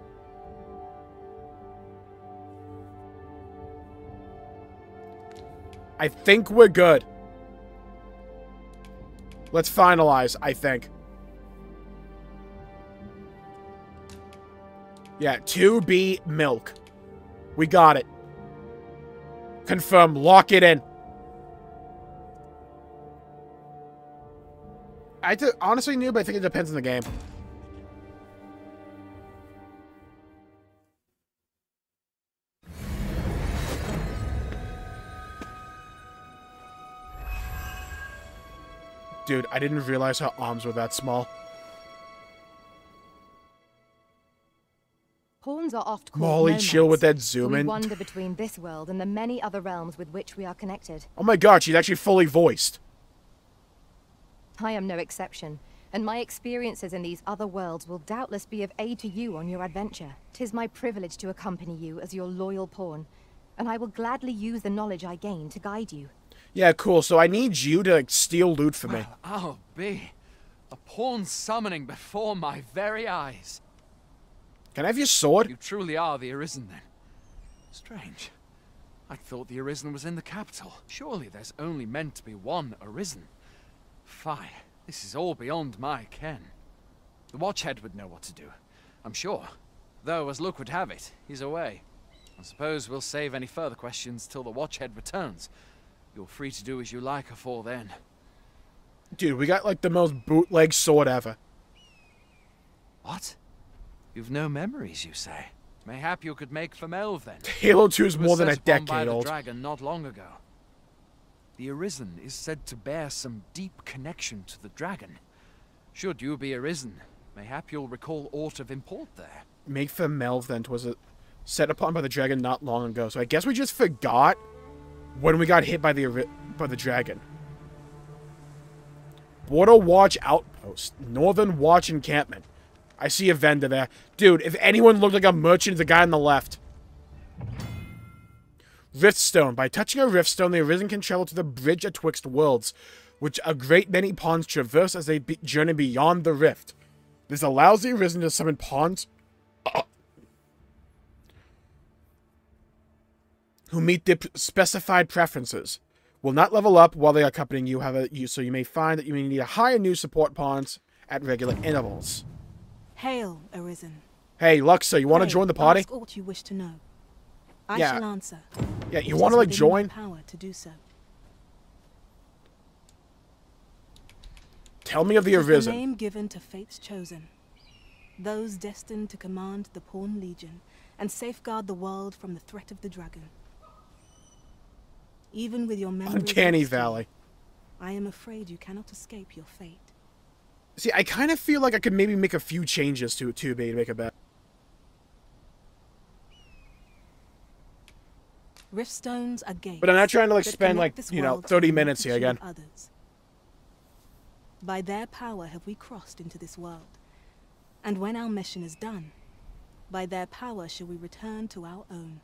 I think we're good. Let's finalize, I think. Yeah, 2B milk. We got it. Confirm. Lock it in. I honestly knew, but I think it depends on the game. Dude, I didn't realize her arms were that small. Pawns are oft called Molly, nomads, chill with that zoom we in. wander between this world and the many other realms with which we are connected. Oh my god, she's actually fully voiced. I am no exception, and my experiences in these other worlds will doubtless be of aid to you on your adventure. Tis my privilege to accompany you as your loyal pawn, and I will gladly use the knowledge I gain to guide you. Yeah, cool. So I need you to like, steal loot for me. (sighs) I'll be. A pawn summoning before my very eyes. Can I have your sword? You truly are the Arisen then. Strange. I thought the Arisen was in the capital. Surely there's only meant to be one Arisen. Fie, this is all beyond my ken. The Watchhead would know what to do, I'm sure. Though, as luck would have it, he's away. I suppose we'll save any further questions till the Watchhead returns. You're free to do as you like afore then. Dude, we got like the most bootleg sword ever. What? You've no memories, you say? Mayhap you could make for Melve then. (laughs) Halo 2 is more than a set upon by decade the old. dragon not long ago. The Arisen is said to bear some deep connection to the dragon. Should you be Arisen, mayhap you'll recall aught of import there. Make for Melvent was it set upon by the dragon not long ago. So I guess we just forgot when we got hit by the by the dragon. Border Watch Outpost. Northern Watch Encampment. I see a vendor there. Dude, if anyone looked like a merchant, the guy on the left. Riftstone. By touching a Riftstone, the Arisen can travel to the bridge atwixt worlds, which a great many pawns traverse as they be journey beyond the rift. This allows the Arisen to summon pawns who meet the specified preferences. Will not level up while they are accompanying you, have a, you, so you may find that you may need to hire new support pawns at regular intervals. Hail, Arisen. Hey, Luxa, you want to join the party? Ask aught you wish to know. I Yeah. shall answer. Yeah, you want to like join? Power to do so. Tell me of the Arisen. The name given to fate's chosen. Those destined to command the Pawn Legion and safeguard the world from the threat of the dragon. Even with your memories Uncanny Valley. I am afraid you cannot escape your fate. See, I kind of feel like I could maybe make a few changes to it too, maybe to make it better. Riftstones are gates. But I'm not trying to, like, spend, like, this you know, 30 minutes here again. Others. By their power have we crossed into this world. And when our mission is done, by their power shall we return to our own.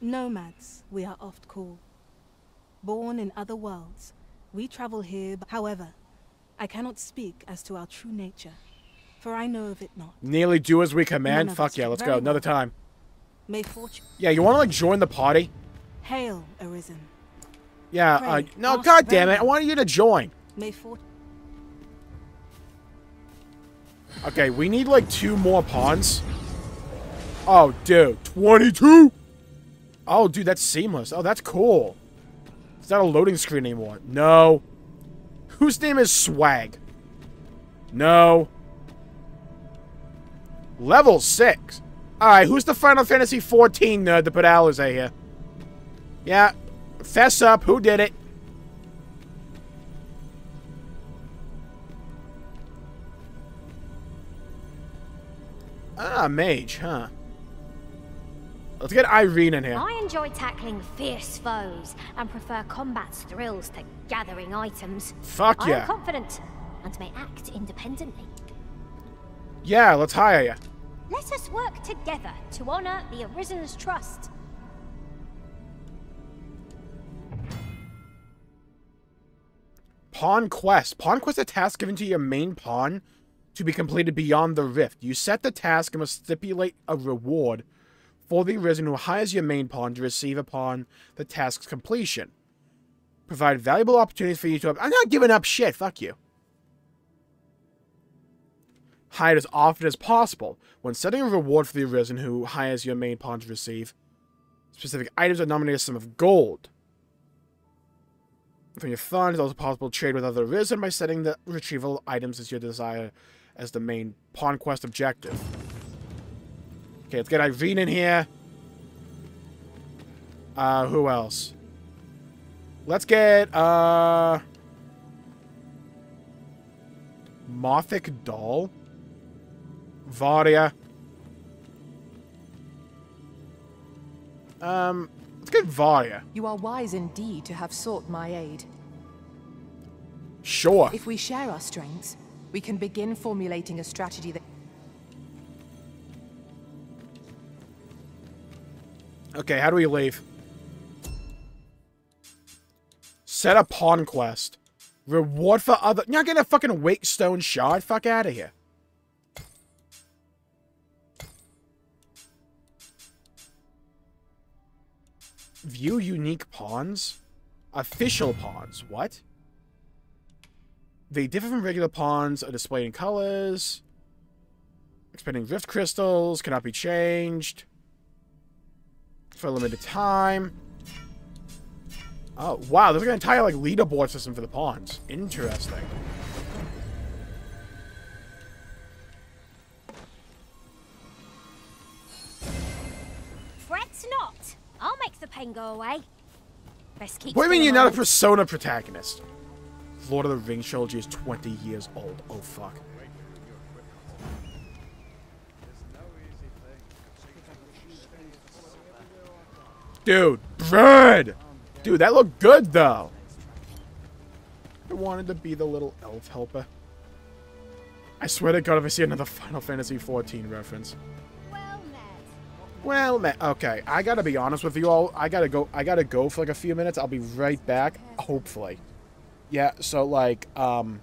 Nomads, we are oft called. Born in other worlds, we travel here. but- However, I cannot speak as to our true nature, for I know of it not. Nearly do as we command. Fuck yeah, let's go. Another time. May fortune Yeah, you want to like join the party? hail, Arisen. Yeah. Uh, no, ask god damn it! I wanted you to join. May fortune. Okay, we need like two more pawns. Oh, dude, 22. Oh, dude, that's seamless. Oh, that's cool. It's not a loading screen anymore. No. Whose name is Swag? No. Level 6. Alright, who's the Final Fantasy 14 nerd to put Alize here? Yeah. Fess up. Who did it? Ah, mage, huh? Let's get Irene in here. I enjoy tackling fierce foes and prefer combat's thrills to gathering items. Fuck yeah. am confident and may act independently. Yeah, let's hire you. Let us work together to honor the Arisen's trust. Pawn Quest. Pawn Quest is a task given to your main pawn to be completed beyond the rift. You set the task and must stipulate a reward for the Arisen who hires your main pawn to receive upon the task's completion. Provide valuable opportunities for you to... I'm not giving up shit. Fuck you. Hire as often as possible. When setting a reward for the Arisen who hires your main pawn to receive, specific items are nominated a sum of gold. From your fund, it's also possible to trade with other Arisen by setting the retrieval items as your desire as the main pawn quest objective. Okay, let's get Irene in here. Uh, who else? Let's get, uh... Mothic Doll. Varia. Um, let's get Varia. You are wise indeed to have sought my aid. Sure. If we share our strengths, we can begin formulating a strategy that. Okay, how do we leave? Set a pawn quest. Reward for other... You're not getting a fucking wake stone shard? Fuck out of here. View unique pawns? Official pawns. What? They differ from regular pawns, are displayed in colors. Expending rift crystals, cannot be changed for a limited time. Oh, wow, there's like an entire like leaderboard system for the pawns. Interesting. Fret not. I'll make the pain go away. Best keep What do you mean you're not a. Persona protagonist? Lord the Rings trilogy protagonist. Lord of the Rings trilogy is 20 years old. Oh, fuck. Dude, bread! Dude, that looked good, though. I wanted to be the little elf helper. I swear to God, if I see another Final Fantasy XIV reference. Well, man, okay. I gotta be honest with you all. I gotta go. I gotta go for like a few minutes. I'll be right back. Hopefully. Yeah. So like, um,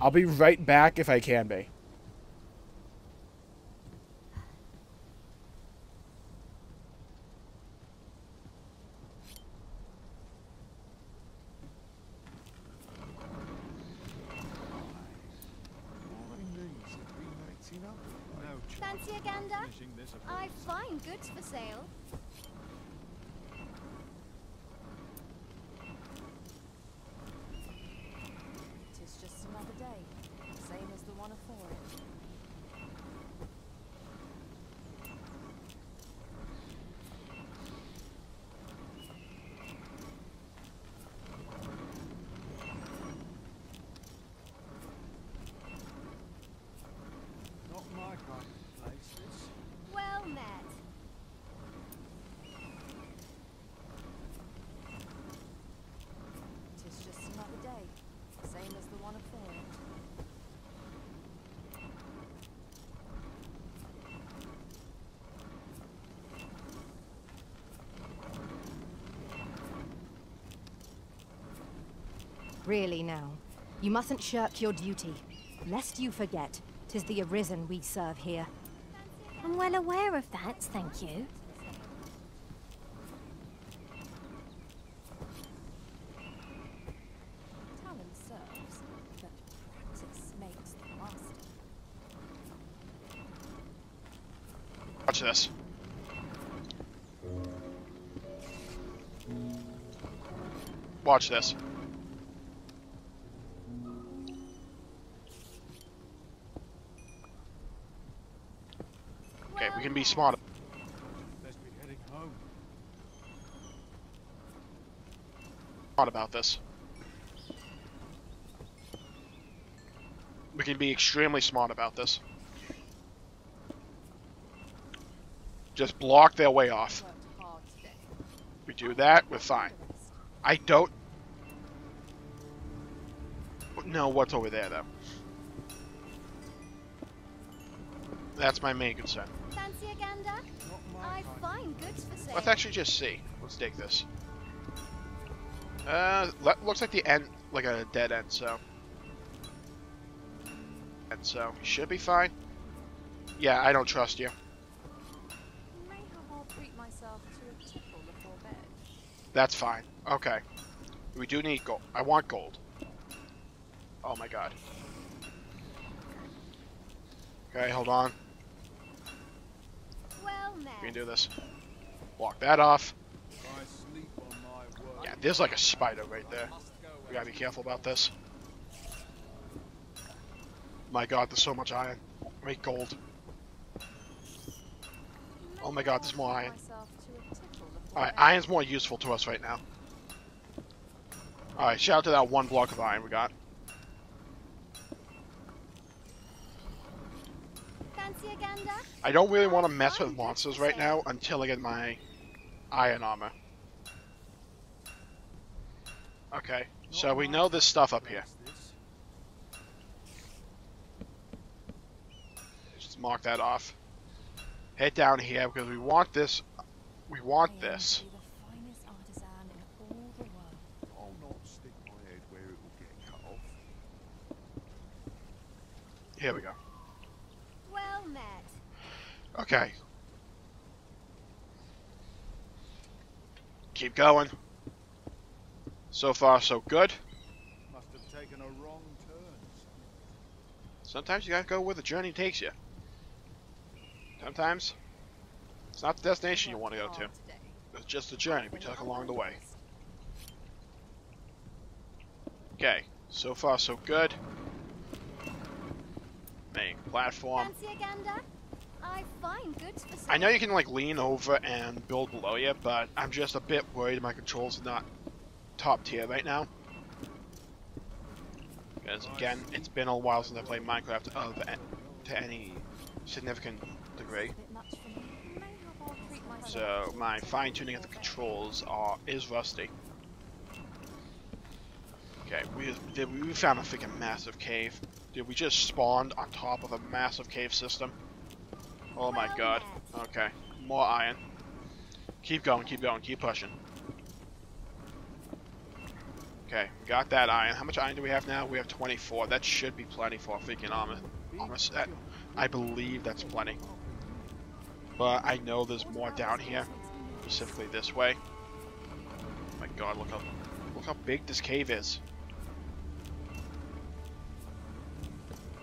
I'll be right back if I can be. Fancy a gander? I've fine goods for sale. Tis just another day, same as the one afore it. Not my kind of place, this. Well met. Tis just another day, same as the one afore it. Really now, you mustn't shirk your duty, lest you forget, tis the Arisen we serve here. I'm well aware of that, thank you. Talent serves, but practice makes the master. Watch this. Watch this. Be smart. Best be heading home. Smart about this. We can be extremely smart about this. Just block their way off. We do that, we're fine. I don't know what's over there though. That's my main concern. Fancy a gander? I've fine goods for sale. Let's actually just see. Let's take this. Uh, looks like the end, like a dead end, so. And so, should be fine. Yeah, I don't trust you. May have I'll treat myself to a tickle before bed. That's fine. Okay. We do need gold. I want gold. Oh my god. Okay, hold on. Can do this. Block that off. Yeah, there's like a spider right there. We gotta be careful about this. My god, there's so much iron. Wait, gold. Oh my god, there's more iron. Alright, iron's more useful to us right now. Alright, shout out to that one block of iron we got. Fancy a gander? I don't really want to mess with monsters right now until I get my iron armor. Okay, so we know this stuff up here. Just mark that off. Head down here because we want this. We want this. Here we finest Okay. Keep going. So far, so good. Must have taken a wrong turn. Sometimes you gotta go where the journey takes you. Sometimes it's not the destination you want to go to. It's just the journey we took along the way. Okay, so far so good. Main platform. Fancy a gander? I find goods for. I know you can like lean over and build below you, but I'm just a bit worried my controls are not top tier right now. Because again, it's been a while since I played Minecraft of to any significant degree. So my fine tuning of the controls are is rusty. Okay, we did we found a freaking massive cave. Dude, we just spawned on top of a massive cave system. Oh my god. Okay, more iron. Keep going, keep going, keep pushing. Okay, got that iron. How much iron do we have now? We have 24. That should be plenty for a freaking armor, armor set. I believe that's plenty. But I know there's more down here, specifically this way. Oh my god, look how look how big this cave is.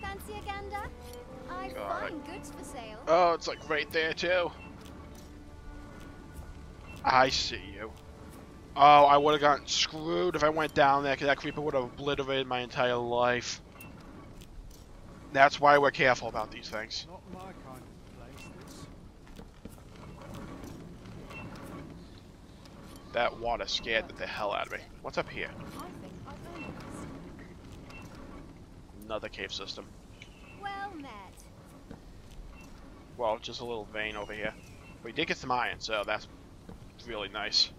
Fancy a gander? I God, I- find goods for sale. Oh, it's like right there too. I see you. Oh, I would have gotten screwed if I went down there because that creeper would have obliterated my entire life. That's why we're careful about these things. Not my kind of place, this. That water scared the hell out of me. What's up here? Another cave system. Well met. Well, just a little vein over here. We did get some iron, so that's really nice.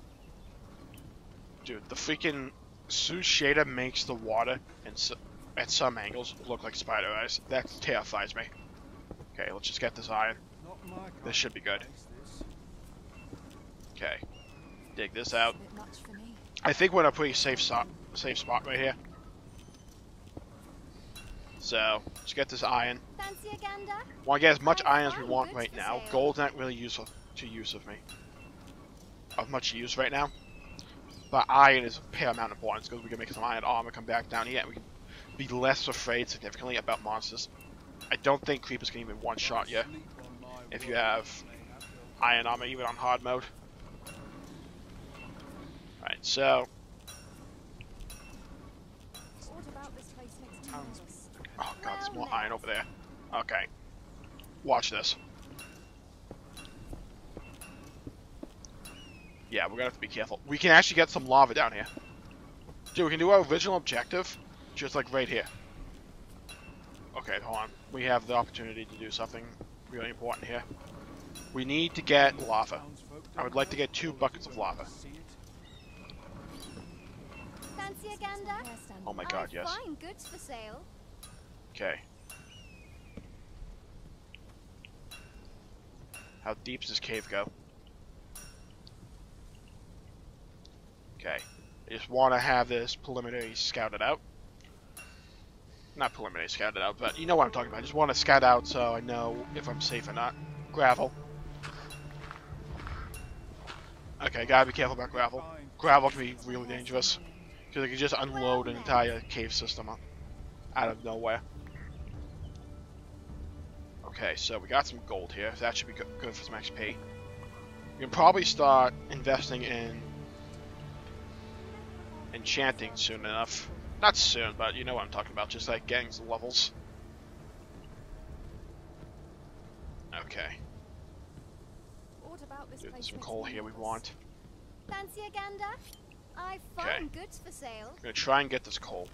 Dude, the freaking Sue shader makes the water and s at some angles look like spider eyes. That terrifies me. Okay, let's just get this iron. Not my kind This should be good. of place, this. Okay, dig this out. Bit much for me. I think we're in a pretty safe spot, safe spot right here. So, let's get this iron. Fancy a gander? Want to get as much iron as we want right now. sale. Gold's not really useful to use of me. Of much use right now. But iron is of paramount importance because we can make some iron armor come back down here and we can be less afraid significantly about monsters. I don't think creepers can even one shot you Sleep on my if you have they have built iron armor even on hard mode. Alright, so Oh god, there's more iron over there. Okay. Watch this. Yeah, we're gonna have to be careful. We can actually get some lava down here. Dude, we can do our original objective, just like right here. Okay, hold on. We have the opportunity to do something really important here. We need to get lava. I would like to get two buckets of lava. Fancy a gander? Oh my god, I yes. find goods for sale. Okay. How deep does this cave go? Okay. I just want to have this preliminary scouted out. Not preliminary scouted out, but you know what I'm talking about. I just want to scout out so I know if I'm safe or not. Gravel. Okay, gotta be careful about gravel. Gravel can be really dangerous. Because it can just unload an entire cave system out of nowhere. Okay, so we got some gold here. That should be good, good for some XP. We can probably start investing in enchanting soon enough. Not soon, but you know what I'm talking about. Just like getting some levels. Okay, What about this place some coal here we want. Fancy a gander? I find goods for sale. I'm gonna try and get this coal.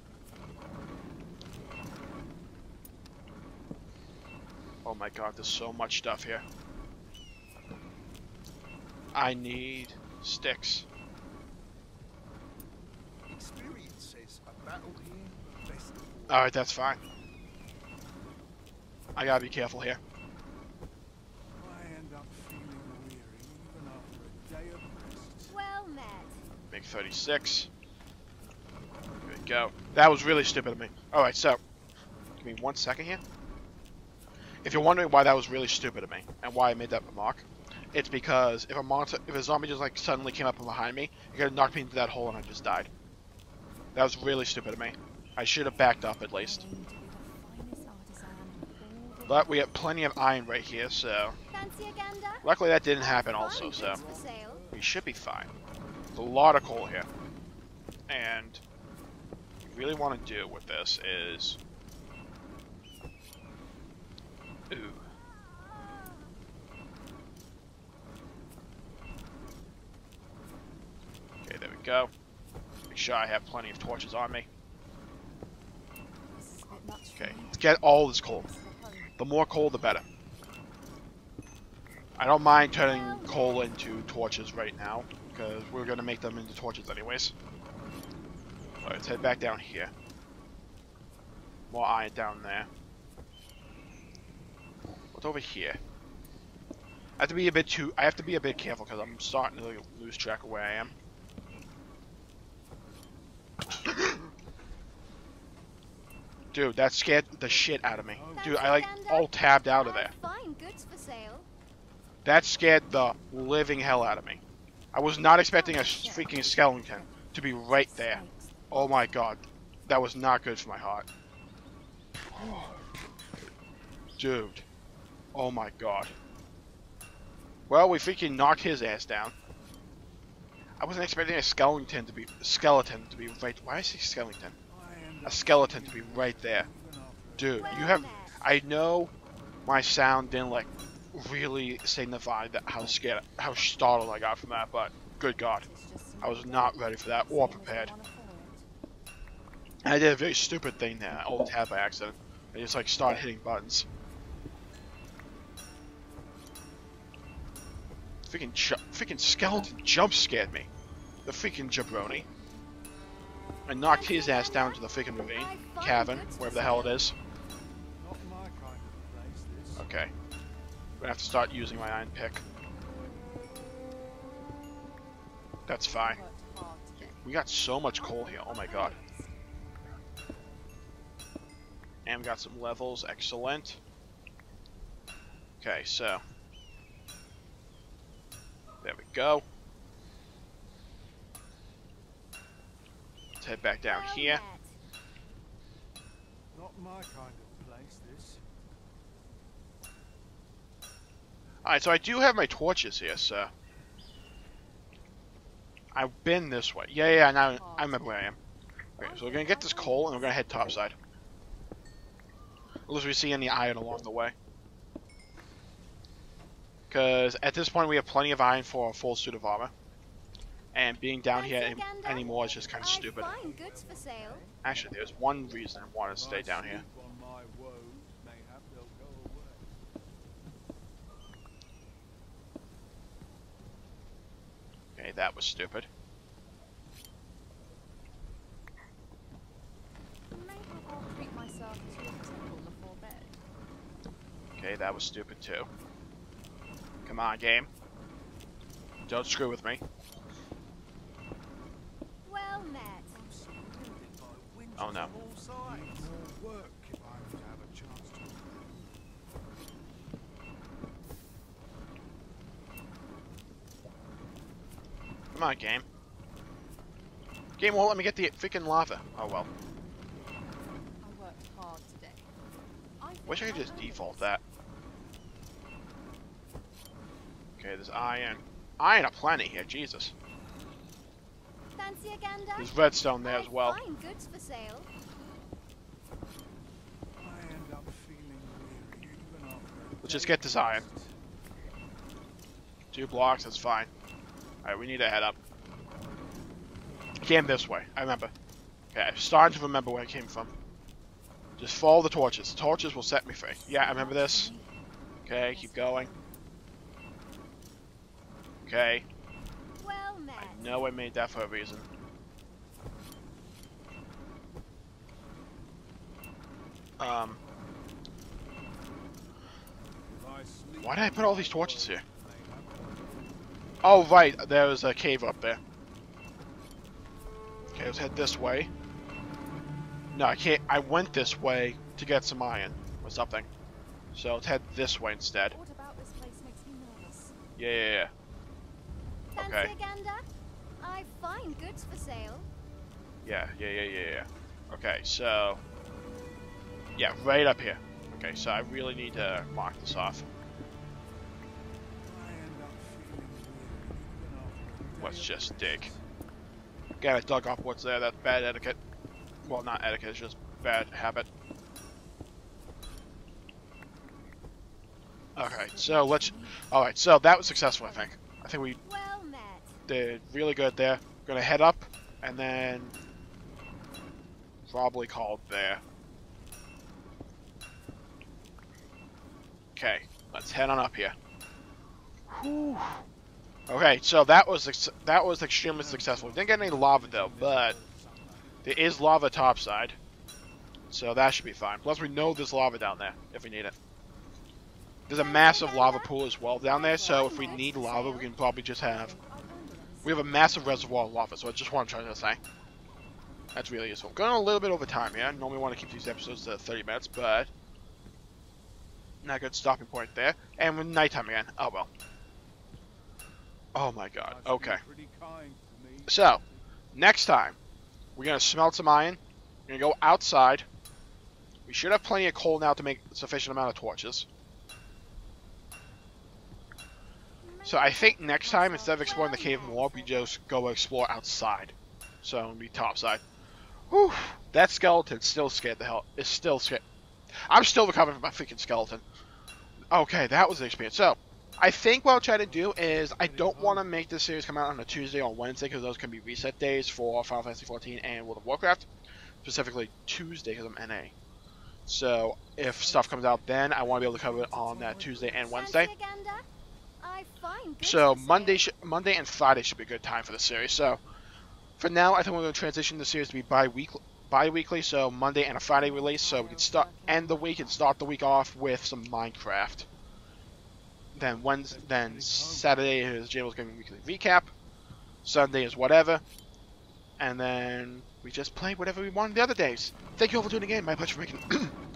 Oh my god, there's so much stuff here. I need sticks. Experience says a battle here, best of all. Alright, that's fine. I gotta be careful here. I end up feeling weary even after a day of rest. Well met. Make 36. There we go. That was really stupid of me. Alright, so, give me one second here. If you're wondering why that was really stupid of me, and why I made that remark, it's because if a monster, if a zombie just like suddenly came up from behind me, it could have knocked me into that hole and I just died. That was really stupid of me. I should have backed up at least. Aim to be the finest artisan in all the But we have plenty of iron right here, so Fancy a gander? luckily that didn't happen also, so goods for sale. we should be fine. There's a lot of coal here. And what we really want to do with this is... Ooh. Okay, there we go. Make sure I have plenty of torches on me. Okay, let's get all this coal. The more coal, the better. I don't mind turning coal into torches right now, because we're going to make them into torches anyways. Alright, let's head back down here. More iron down there. What's over here? I have to be a bit too. I have to be a bit careful because I'm starting to lose track of where I am. (coughs) Dude, that scared the shit out of me. Dude, I like all tabbed out of there. Fine goods for sale. That scared the living hell out of me. I was not expecting a freaking skeleton to be right there. Oh my god. That was not good for my heart. (sighs) Dude. Oh my god. Well, we freaking knocked his ass down. I wasn't expecting a skeleton to be skeleton to be right. Why is he skeleton? A skeleton to be right there, dude. You have. I know my sound didn't like really signify that how scared, how startled I got from that, but good God, I was not ready for that or prepared. And I did a very stupid thing there. Almost had by accident. I just like started hitting buttons. Freaking, freaking skeleton jump scared me. The freaking jabroni. I knocked his ass down to the freaking ravine, cavern, wherever the hell it is. Okay. I'm gonna have to start using my iron pick. That's fine. We got so much coal here, oh my god. And we got some levels, excellent. Okay, so. There we go. Let's head back down here. Not my kind of place, this. Alright, so I do have my torches here, so... I've been this way. Yeah, yeah, now I remember where I am. Okay, so we're gonna get this coal and we're gonna head topside. Unless we see any iron along the way. Because at this point we have plenty of iron for a full suit of armor. And being down here any anymore is just kind of stupid. Actually, there's one reason I want to stay down here. Okay, that was stupid. Okay, that was stupid too. Come on, game. Don't screw with me. Well met. Oh no. Come on, game. Game won't let me get the freaking lava. Oh well. I worked hard today. Wish I could just default that. Okay, there's iron. Iron aplenty here, Jesus. Fancy a gander? There's redstone there as well. Goods for sale. Let's just get this iron. Two blocks, that's fine. Alright, we need to head up. Came this way, I remember. Okay, I'm starting to remember where I came from. Just follow the torches. The torches will set me free. Yeah, I remember this. Okay, keep going. Okay. Well met. I know I made that for a reason. Um. Why did I put all these torches here? Oh, right. There was a cave up there. Okay, let's head this way. No, I can't. I went this way to get some iron or something. So let's head this way instead. What about this place makes me? Yeah, yeah, yeah. Fancy Okay. a gander? I find goods for sale. Yeah, yeah, yeah, yeah, yeah. Okay, so... Yeah, right up here. Okay, so I really need to mark this off. Let's just dig. Again, I dug up what's there. That's bad etiquette. Well, not etiquette, it's just bad habit. Okay, so let's... Alright, so that was successful, I think. I think we Well did really good there. Gonna head up and then probably call it there. Okay, let's head on up here. Whew. Okay, so that was that was extremely successful. We didn't get any lava though, but there is lava topside, so that should be fine. Plus, we know there's lava down there if we need it. There's a massive lava pool as well down there, so if we need lava, we can probably just have. We have a massive reservoir of lava, so that's just what I'm trying to say. That's really useful. Going a little bit over time, yeah. Normally want to keep these episodes to 30 minutes, but not a good stopping point there. And with nighttime again. Oh well. Oh my god. Okay. So, next time, we're gonna smelt some iron. We're gonna go outside. We should have plenty of coal now to make a sufficient amount of torches. So I think next time, instead of exploring the cave more, we just go explore outside. So it'll be topside. Whew, that skeleton still scared the hell. Is still scared. I'm still recovering from my freaking skeleton. Okay, that was the experience. So, I think what I'll try to do is I don't want to make this series come out on a Tuesday or Wednesday because those can be reset days for Final Fantasy XIV and World of Warcraft. Specifically Tuesday because I'm NA. So if stuff comes out then, I want to be able to cover it on that Tuesday and Wednesday. So Monday, Monday and Friday should be a good time for the series. So for now, I think we're going to transition the series to be bi-weekly. Bi-weekly, so Monday and a Friday release, so we can start end the week and start the week off with some Minecraft. Then Wednesday, then Saturday is James giving weekly recap. Sunday is whatever, and then we just play whatever we want the other days. Thank you all for tuning in. My pleasure for making. (clears throat)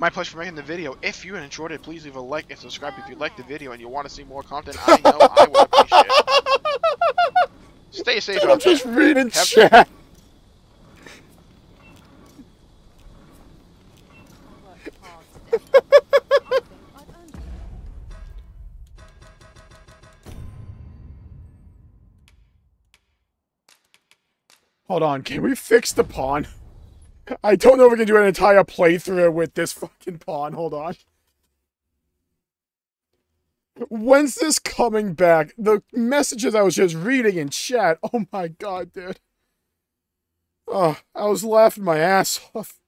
My pleasure for making the video. If you enjoyed it, please leave a like and subscribe if you liked the video and you want to see more content. I know I would appreciate it. (laughs) Stay safe Dude, out I'm just there. reading Have- chat. Hold on, can we fix the pawn? I don't know if we can do an entire playthrough with this fucking pawn. Hold on. When's this coming back? The messages I was just reading in chat. (laughs) Oh my god, dude. Oh, I was laughing my ass off.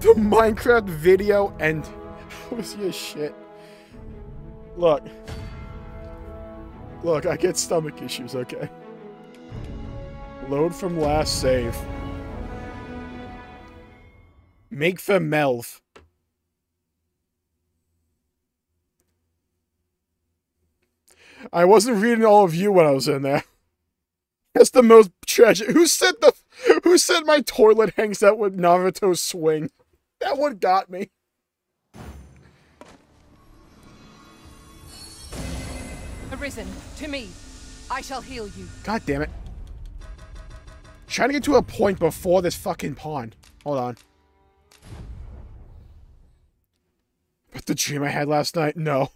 The Minecraft video and was your shit. Look. Look, I get stomach issues, okay? Load from last save. Make for Melve. I wasn't reading all of you when I was in there. (laughs) That's the most tragic. Who said the? Who said my toilet hangs out with Naruto's swing? That one got me. Arisen, to me. I shall heal you. God damn it. Trying to get to a point before this fucking pawn. Hold on. But the dream I had last night, no.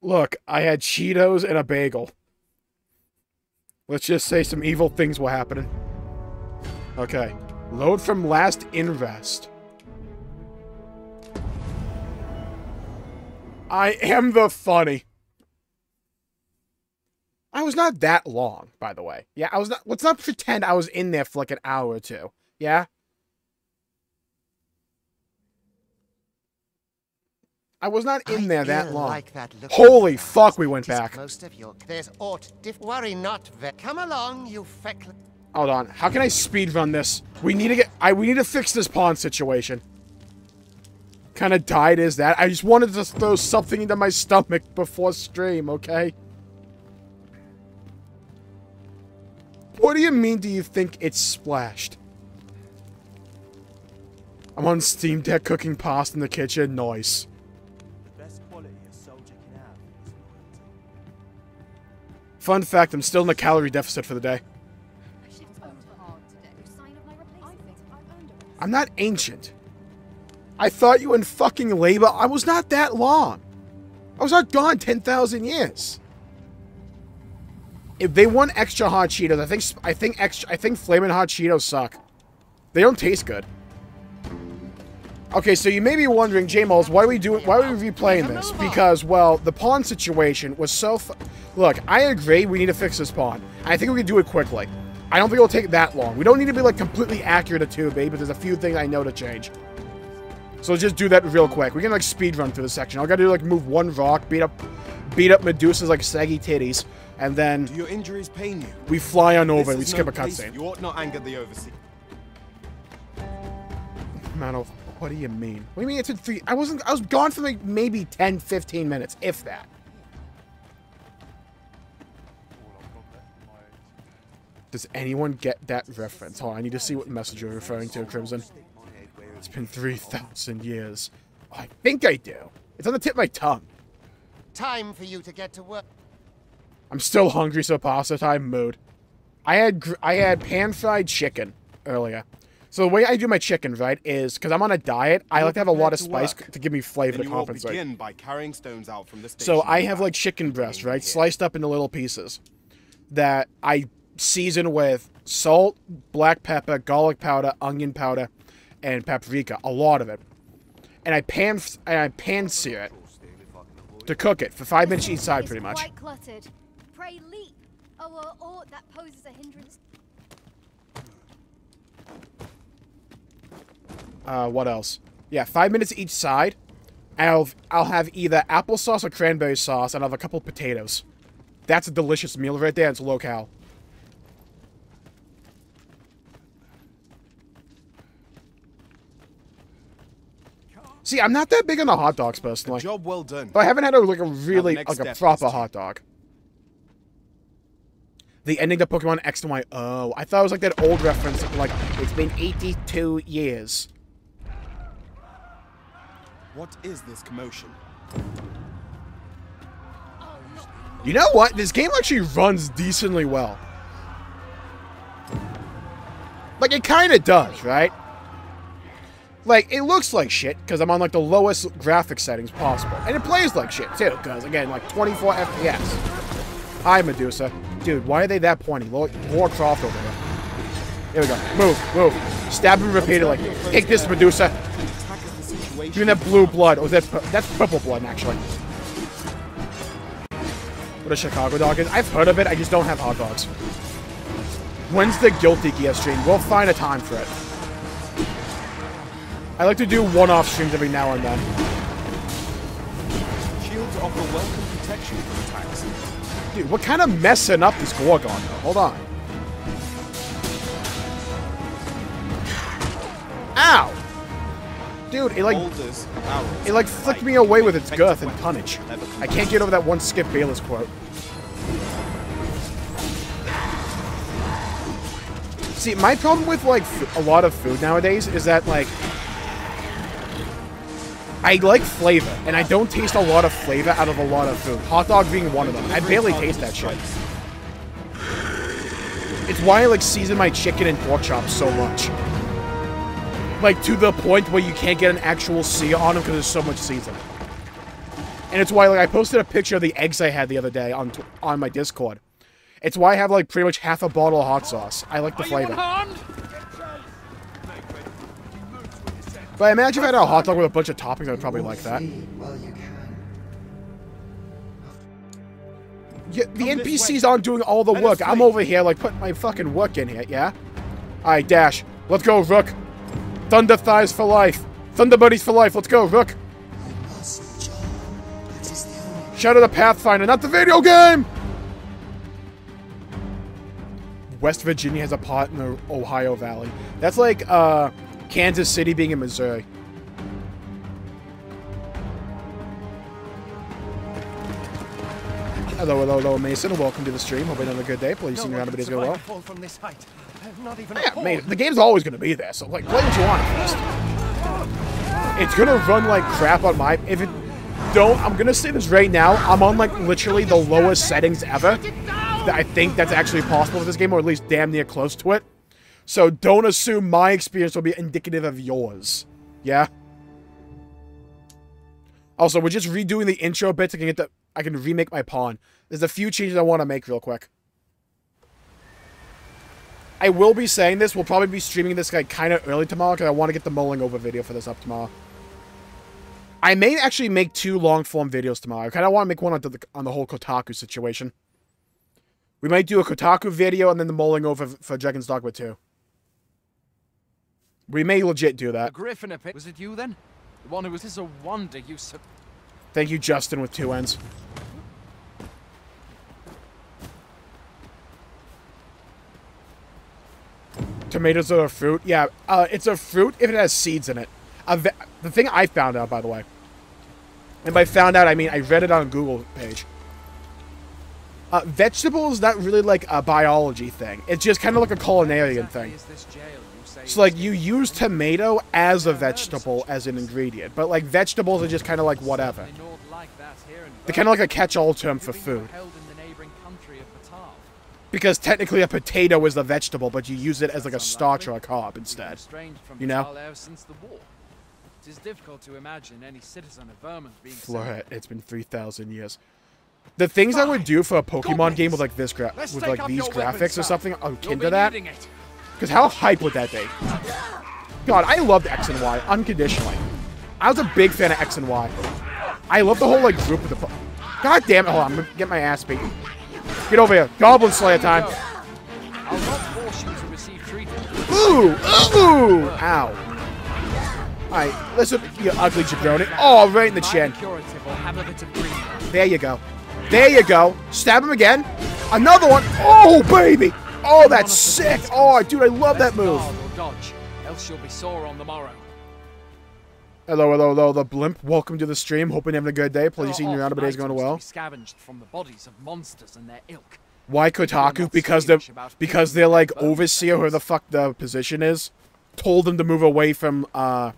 Look, I had Cheetos and a bagel. Let's just say some evil things were happening. Okay. Load from last invest. I am the funny. I was not that long, by the way. Yeah, I was not. Let's not pretend I was in there for like an hour or two. Yeah? I was not in there that long. like that Holy fuck, we went back. Most of your there's aught diff. Worry not, Come along, you feckle. Hold on. How can I speed run this? We need to get. I we need to fix this pawn situation. Kind of died is that? I just wanted to throw something into my stomach before stream. Okay. What do you mean? Do you think it's splashed? I'm on Steam Deck cooking pasta in the kitchen. Nice. The Fun fact: I'm still in a calorie deficit for the day. I'm not ancient. I thought you in fucking labor. I was not that long. I was not gone 10,000 years. If they want extra hot Cheetos, I think I think extra I think flaming hot Cheetos suck. They don't taste good. Okay, so you may be wondering, JMulls, why are we doing, why are we replaying this? Because, well, the pawn situation was so. Look, I agree. We need to fix this pawn. I think we can do it quickly. I don't think it'll take that long. We don't need to be like completely accurate at 2B, but there's a few things I know to change. So let's just do that real quick. We can like speed run through the section. All I gotta do like move one rock, beat up, beat up Medusa's like saggy titties, and then Do your injuries pain you? we fly on over This and we skip no a cutscene. You ought not anger the overseer. Mano, oh, what do you mean? What do you mean it took three? I wasn't. I was gone for like maybe 10, 15 minutes, if that. Does anyone get that reference? Hold on, I need to see what message you're referring to, Crimson. It's been 3,000 years. I think I do. It's on the tip of my tongue. Time for you to get to work. I'm still hungry, so pasta time mood. I had gr- I had pan fried chicken earlier. So the way I do my chicken, right, is because I'm on a diet, I like to have a lot of prepared to spice to give me flavor to compensate. begin by carrying stones out from the station. So I have like chicken breast, right, sliced up into little pieces that I season with salt, black pepper, garlic powder, onion powder, and paprika. A lot of it, and I pan and I pan sear it to cook it for five minutes each side, pretty much. Quite cluttered. Pray leap. Oh, or, or that poses a hindrance. Uh, what else? Yeah, five minutes each side. I'll I'll have either applesauce or cranberry sauce, and I'll have a couple potatoes. That's a delicious meal right there. It's low cal. See, I'm not that big on the hot dogs personally. Job well done. But I haven't had a, like a really like a proper hot dog. The ending to Pokemon X and Y. Oh, I thought it was like that old reference. Like it's been 82 years. What is this commotion? You know what? This game actually runs decently well. Like, it kind of does, right? Like, it looks like shit, because I'm on, like, the lowest graphic settings possible. And it plays like shit, too, because, again, like, 24 FPS. Hi, Medusa. Dude, why are they that pointy? Lara Croft over there. Here we go. Move, move. Stab him repeatedly. Take this, Medusa. Doing that blue blood. Oh, that's, pu- that's purple blood, actually. What a Chicago dog is. I've heard of it, I just don't have hot dogs. When's the Guilty Gear stream? We'll find a time for it. I like to do one-off streams every now and then. Shields offer welcome protection from attacks. Dude, what kind of messing up is Gorgon, though? Hold on. Ow! Dude, it like... It like flicked me away with its girth and tonnage. I can't get over that one Skip Bayless quote. See, my problem with like a lot of food nowadays is that like I like flavor, and I don't taste a lot of flavor out of a lot of food. Hot dog being one of them. I barely taste that shit. It's why I like season my chicken and pork chops so much. Like to the point where you can't get an actual sear on them because there's so much seasoning. And it's why like I posted a picture of the eggs I had the other day on t- on my Discord. It's why I have like pretty much half a bottle of hot sauce. I like the flavor. But I imagine if I had a hot dog with a bunch of toppings, I would probably like that. Yeah, the NPCs aren't doing all the work. I'm over here, like, putting my fucking work in here, yeah? Alright, Dash. Let's go, Rook. Thunder Thighs for life. Thunder Buddies for life. Let's go, Rook. Shadow the Pathfinder, not the video game! West Virginia has a part in the Ohio Valley. That's like, uh, Kansas City being in Missouri. Hello, hello, hello, Mason. Welcome to the stream. Hope you're having a good day. Please your around videos go well. fall from this height. Not even Yeah, mate, the game's always going to be there, so, like, play what you want first. It's going to run like crap on my... If it don't... I'm going to say this right now. I'm on, like, literally the lowest settings ever. I think that's actually possible for this game, or at least damn near close to it. So don't assume my experience will be indicative of yours. Yeah? Also, we're just redoing the intro bit so I can get the... I can remake my pawn. There's a few changes I want to make real quick. I will be saying this. We'll probably be streaming this like kind of early tomorrow because I want to get the mulling over video for this up tomorrow. I may actually make two long form videos tomorrow. I kind of want to make one on the on the whole Kotaku situation. We might do a Kotaku video and then the mulling over for Dragon's Dogma 2. We may legit do that. Griffin a Was it you then? The one who was this a wonder you so Thank you, Justin, with two ends. Tomatoes are a fruit. Yeah, uh, it's a fruit if it has seeds in it. the thing I found out, by the way, and by found out, I mean I read it on a Google page. Uh, vegetable is not really like a biology thing. It's just kind of like a culinarian thing. So like you use tomato as a vegetable as an ingredient, but like vegetables are just kind of like whatever. They're kind of like a catch-all term for food. Because technically a potato is a vegetable, but you use it as like a starch or a carb instead. You know? It is difficult to imagine any citizen of Vermund being Floret, it's been 3,000 years. The things I would do for a Pokemon game with like this gra with like these graphics or something akin to that. Because how hype would that be? God, I loved X and Y unconditionally. I was a big fan of X and Y. I love the whole like group of the. God damn it! Hold on, I'm gonna get my ass beat. Get over here, Goblin Slayer time. To. Ooh, ooh, ow. Alright, listen, you ugly jabroni. Oh, right in the chin. There you go. There you go. Stab him again. Another one. Oh, baby. Oh, that's sick. Oh, dude, I love that move. Dodge, else you'll be sore on the morrow. Hello, hello, hello, the blimp. Welcome to the stream. Hoping you're having a good day. Please seeing your round of days going well. Scavenged from the bodies of monsters and their ilk. Why Kotaku? Because they're because they're like overseer, who the fuck the position is, told them to move away from uh,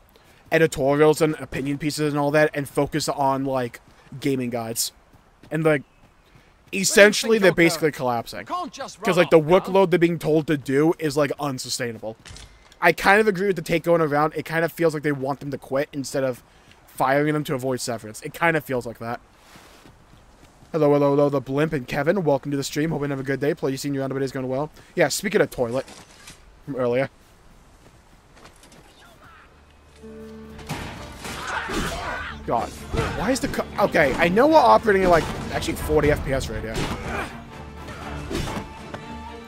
editorials and opinion pieces and all that, and focus on like gaming guides, and like essentially they're basically collapsing because like the workload they're being told to do is like unsustainable. I kind of agree with the take going around. It kind of feels like they want them to quit instead of firing them to avoid severance. It kind of feels like that. Hello, hello, hello, the Blimp and Kevin. Welcome to the stream. Hope you have a good day. Please, seeing your round is going well. Yeah, speaking of toilet from earlier. God. Why is the... Okay, I know we're operating at, like, actually 40 FPS right here.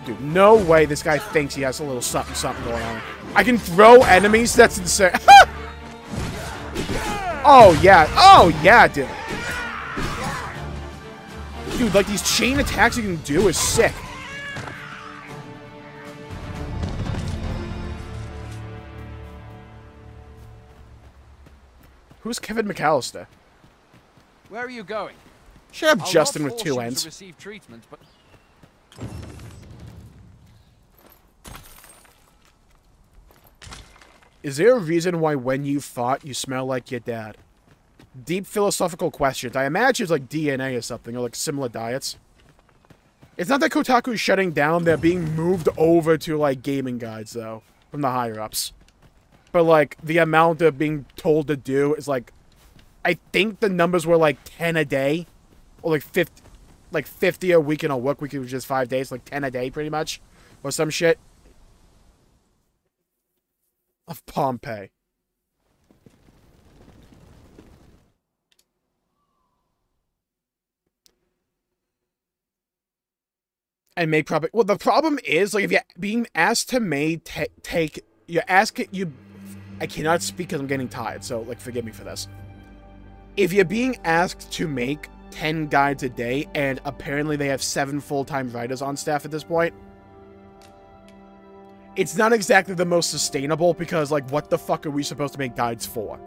Dude, no way this guy thinks he has a little something something going on. I can throw enemies? That's insane. (laughs) oh, yeah. Oh, yeah, dude. Dude, like, these chain attacks you can do is sick. Who's Kevin McAllister? Where are you going? Shut up, I'll Justin with two ends. receive treatment, but... Is there a reason why when you fought, you smell like your dad? Deep philosophical questions. I imagine it's like DNA or something, or like similar diets. It's not that Kotaku's shutting down, they're being moved over to, like, gaming guides, though, from the higher-ups. But, like, the amount of being told to do is, like, I think the numbers were, like, 10 a day, or, like, 50, like, 50 a week in a work week, which is five days, like, 10 a day, pretty much, or some shit. of Pompeii. And may probably well the problem is like if you're being asked to may take you're asking you I cannot speak because I'm getting tired so like forgive me for this. If you're being asked to make 10 guides a day and apparently they have seven full-time writers on staff at this point it's not exactly the most sustainable because, like, what the fuck are we supposed to make guides for?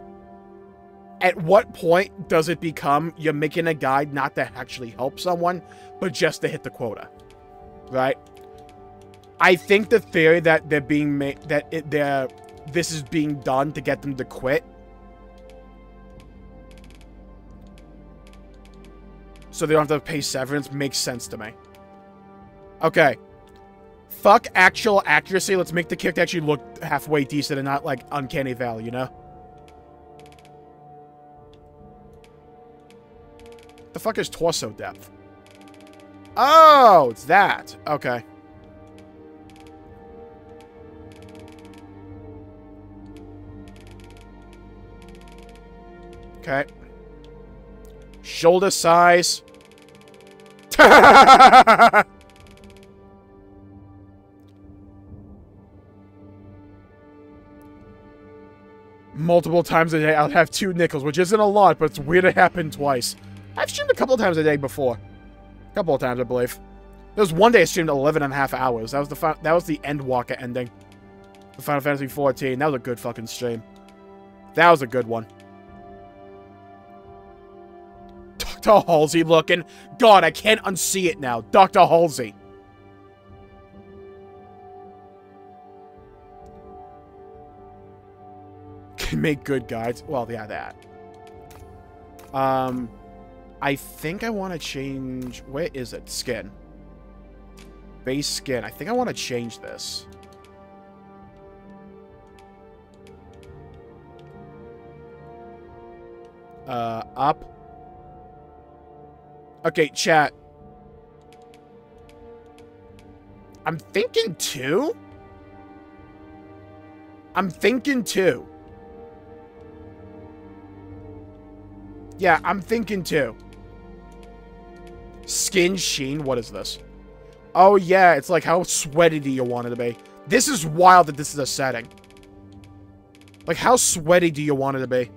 At what point does it become you're making a guide not to actually help someone, but just to hit the quota? Right? I think the theory that they're being made, that it, they're, this is being done to get them to quit. So they don't have to pay severance makes sense to me. Okay. Fuck actual accuracy. Let's make the kick actually look halfway decent and not like uncanny valley, you know? The fuck is torso depth? Oh, it's that. Okay. Okay. Shoulder size. (laughs) Multiple times a day, I'll have two nickels, which isn't a lot, but it's weird it happened twice. I've streamed a couple of times a day before. A couple of times, I believe. There was one day I streamed 11 and a half hours. That was the that was the Endwalker ending. The Final Fantasy 14. That was a good fucking stream. That was a good one. Dr. Halsey looking. God, I can't unsee it now. Dr. Halsey. (laughs) Can make good guides. Well, yeah, that. Um, I think I want to change... Where is it? Skin. Base skin. I think I want to change this. Uh, up. Okay, chat. I'm thinking two? I'm thinking two. Yeah, I'm thinking two. Skin sheen? What is this? Oh, yeah, it's like how sweaty do you want it to be? This is wild that this is a setting. Like, how sweaty do you want it to be?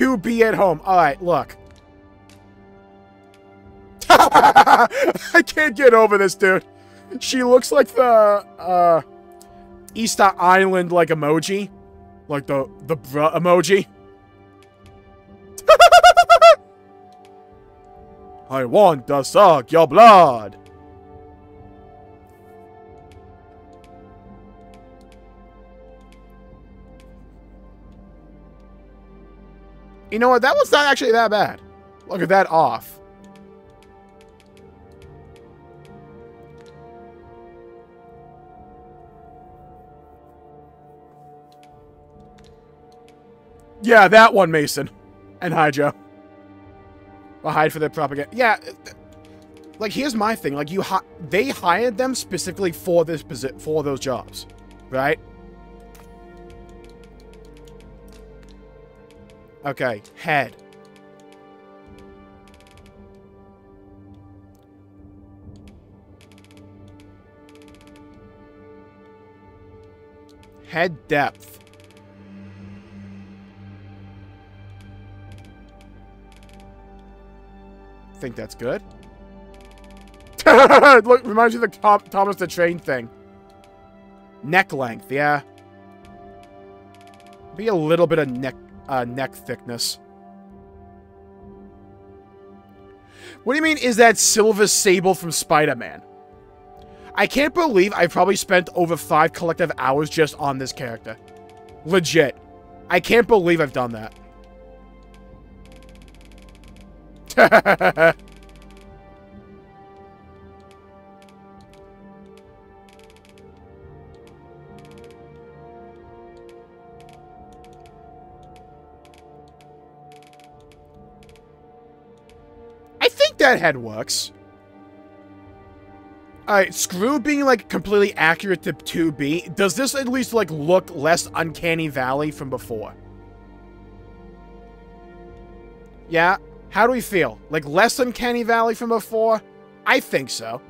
We be at home. Alright, look. (laughs) I can't get over this, dude. She looks like the, uh, Easter Island, like, emoji. Like the, the bruh emoji. (laughs) I want to suck your blood. You know what? That was not actually that bad. Look at that off. Yeah, that one, Mason. And hi, Joe. I'll hide for their propaganda. Yeah, like here's my thing. Like you, hi they hired them specifically for this for those jobs, right? Okay, head. Head depth. think that's good. (laughs) Look, reminds you of the Tom Thomas the Train thing. Neck length, yeah. Be a little bit of neck uh, neck thickness. What do you mean is that Silver Sable from Spider-Man? I can't believe I probably spent over five collective hours just on this character. Legit. I can't believe I've done that. (laughs) that head works. Alright, screw being, like, completely accurate to 2B. Does this at least, like, look less Uncanny Valley from before? Yeah? How do we feel? Like less Uncanny Valley from before? I think so.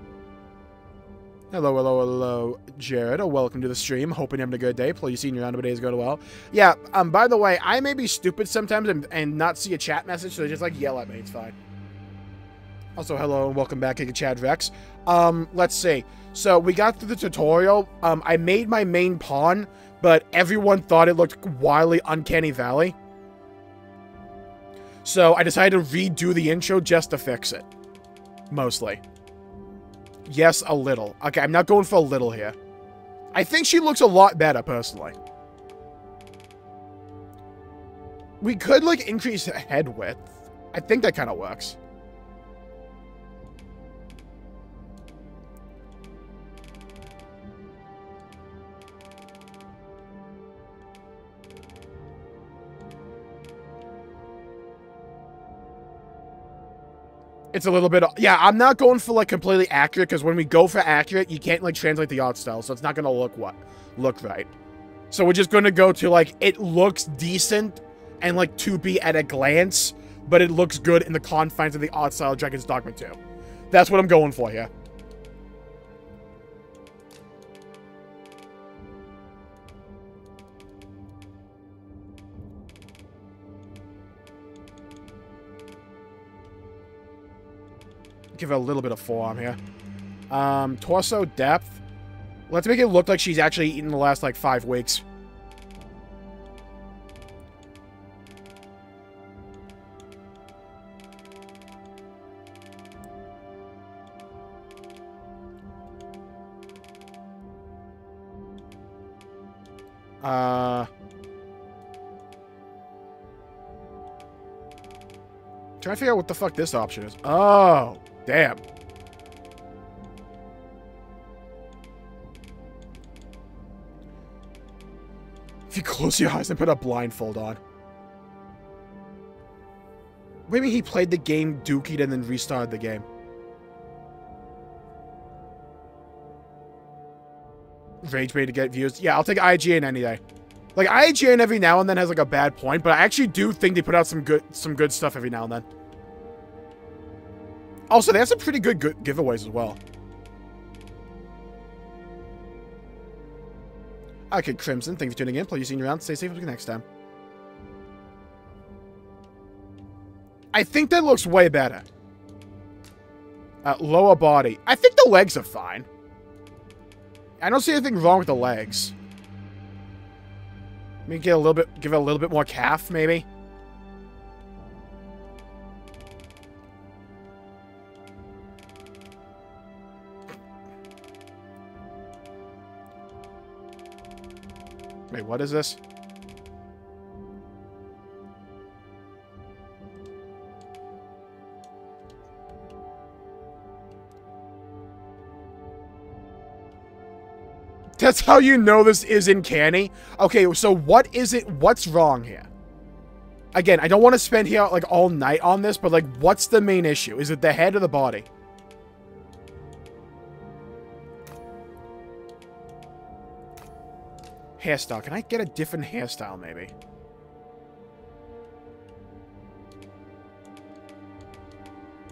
Hello, hello, hello, Jared. Oh, welcome to the stream. Hoping you're having a good day. Please seeing your round of days going well. Yeah, um, by the way, I may be stupid sometimes and, and not see a chat message, so they just, like, yell at me. It's fine. Also, hello and welcome back, Giga Chad Rex. Um, let's see. So, we got through the tutorial. Um, I made my main pawn, but everyone thought it looked wildly Uncanny Valley. So, I decided to redo the intro just to fix it. Mostly. Yes, a little. Okay, I'm not going for a little here. I think she looks a lot better, personally. We could, like, increase head width. I think that kind of works. It's a little bit... Yeah, I'm not going for, like, completely accurate, because when we go for accurate, you can't, like, translate the art style, so it's not going to look what? Look right. So we're just going to go to, like, it looks decent and, like, 2B at a glance, but it looks good in the confines of the art style of Dragon's Dogma 2. That's what I'm going for here. Give it a little bit of forearm here. Um, torso depth. Let's make it look like she's actually eaten the last, like, five weeks. Uh... Trying to figure out what the fuck this option is. Oh, damn. If you close your eyes and put a blindfold on. Maybe he played the game dookied and then restarted the game. Rage bait to get views. Yeah, I'll take IGN any day. Like IGN every now and then has like a bad point, but I actually do think they put out some good some good stuff every now and then. Also, they have some pretty good, good giveaways as well. Okay, Crimson, thank you for tuning in. Please see you around. Stay safe until next time. I think that looks way better. Uh, lower body. I think the legs are fine. I don't see anything wrong with the legs. Maybe get a little bit, give it a little bit more calf, maybe. Wait, what is this? That's how you know this isn't canny? Okay, so what is it? What's wrong here? Again, I don't want to spend here like all night on this, but like, what's the main issue? Is it the head or the body? Hairstyle. Can I get a different hairstyle, maybe?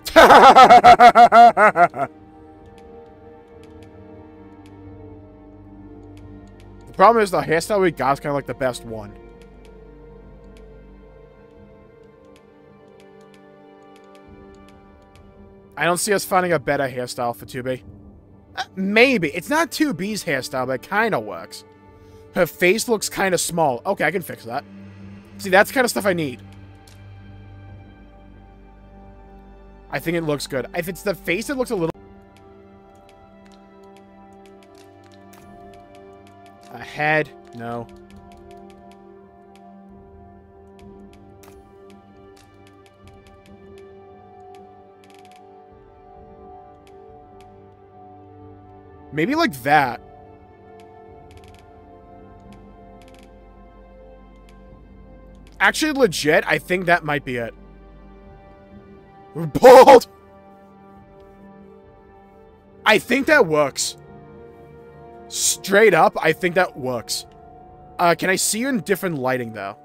(laughs) the problem is the hairstyle we got is kind of like the best one. I don't see us finding a better hairstyle for 2B. Uh, maybe. It's not 2B's hairstyle, but it kind of works. Her face looks kind of small. Okay, I can fix that. See, that's kind of stuff I need. I think it looks good. If it's the face, it looks a little... A head? No. Maybe like that. Actually, legit, I think that might be it. Bald! I think that works. Straight up, I think that works. Uh, can I see you in different lighting, though?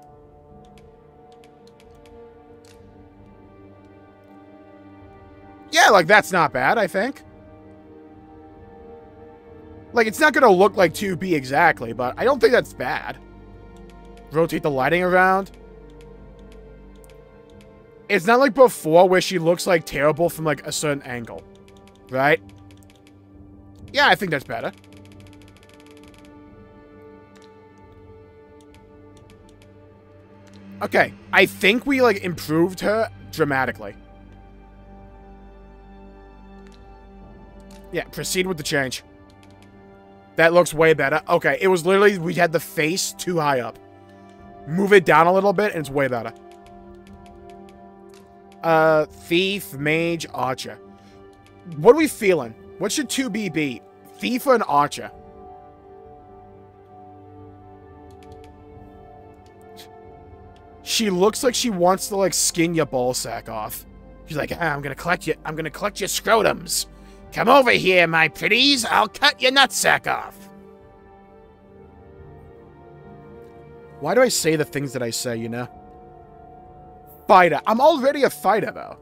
Yeah, like, that's not bad, I think. Like, it's not gonna look like 2B exactly, but I don't think that's bad. Rotate the lighting around. It's not like before where she looks like terrible from like a certain angle. Right? Yeah, I think that's better. Okay, I think we like improved her dramatically. Yeah, proceed with the change. That looks way better. Okay, it was literally, we had the face too high up. Move it down a little bit, and it's way better. Uh, Thief, Mage, Archer. What are we feeling? What should 2B be? Thief and Archer? She looks like she wants to, like, skin your ball sack off. She's like, ah, I'm gonna collect you. I'm gonna collect your scrotums. Come over here, my pretties. I'll cut your nutsack off. Why do I say the things that I say, you know? Fighter. I'm already a fighter, though.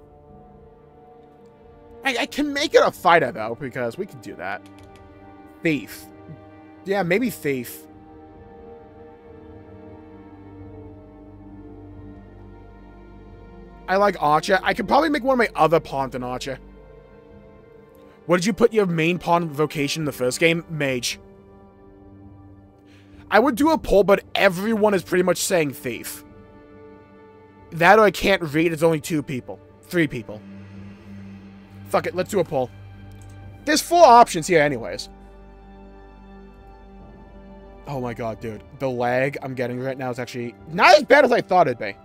I, I can make it a fighter, though, because we can do that. Thief. Yeah, maybe thief. I like Archer. I could probably make one of my other pawns an Archer. What did you put your main pawn vocation in the first game? Mage. I would do a poll, but everyone is pretty much saying Thief. That I can't read, it's only two people. Three people. Fuck it, let's do a poll. There's four options here anyways. Oh my god, dude. The lag I'm getting right now is actually not as bad as I thought it'd be.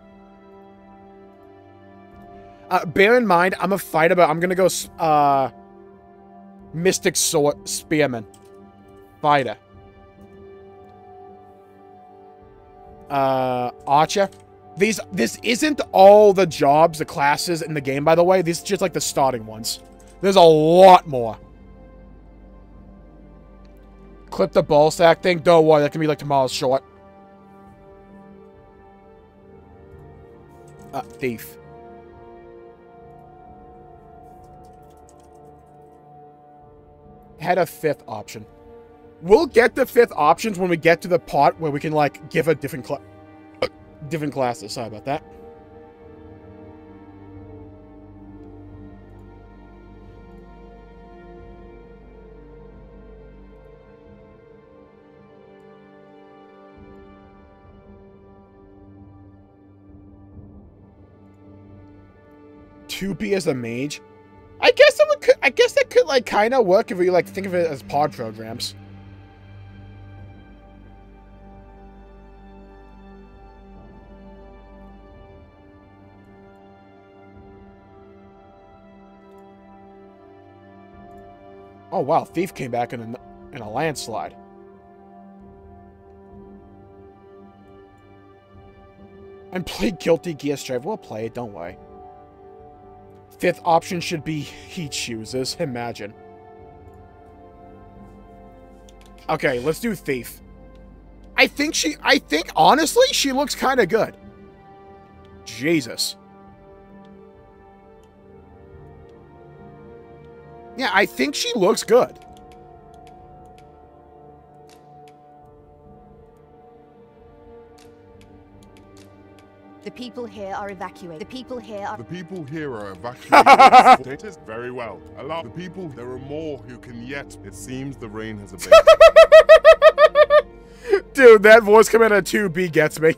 Uh, bear in mind, I'm a fighter, but I'm gonna go, uh... Mystic Sword Spearman. Fighter. Uh, Archer. These, this isn't all the jobs, the classes in the game, by the way. These just like the starting ones. There's a lot more. Clip the ball sack thing. Don't worry, that can be like tomorrow's short. Uh, thief. Had a fifth option. We'll get the fifth options when we get to the part where we can, like, give a different cla different classes. Sorry about that. B as a mage? I guess would. I guess that could like kind of work if we like think of it as pod programs. Oh wow, Thief came back in a, in a landslide. And play Guilty Gear Strive. We'll play it, don't worry. Fifth option should be he chooses. Imagine. Okay, let's do Thief. I think she, I think, honestly, she looks kind of good. Jesus. Yeah, I think she looks good. The people here are evacuated. The people here are... The people here are (laughs) evacuated. it is very well. Allow the people, there are more who can yet. It seems the rain has abated. (laughs) Dude, that voice coming out of 2B gets me.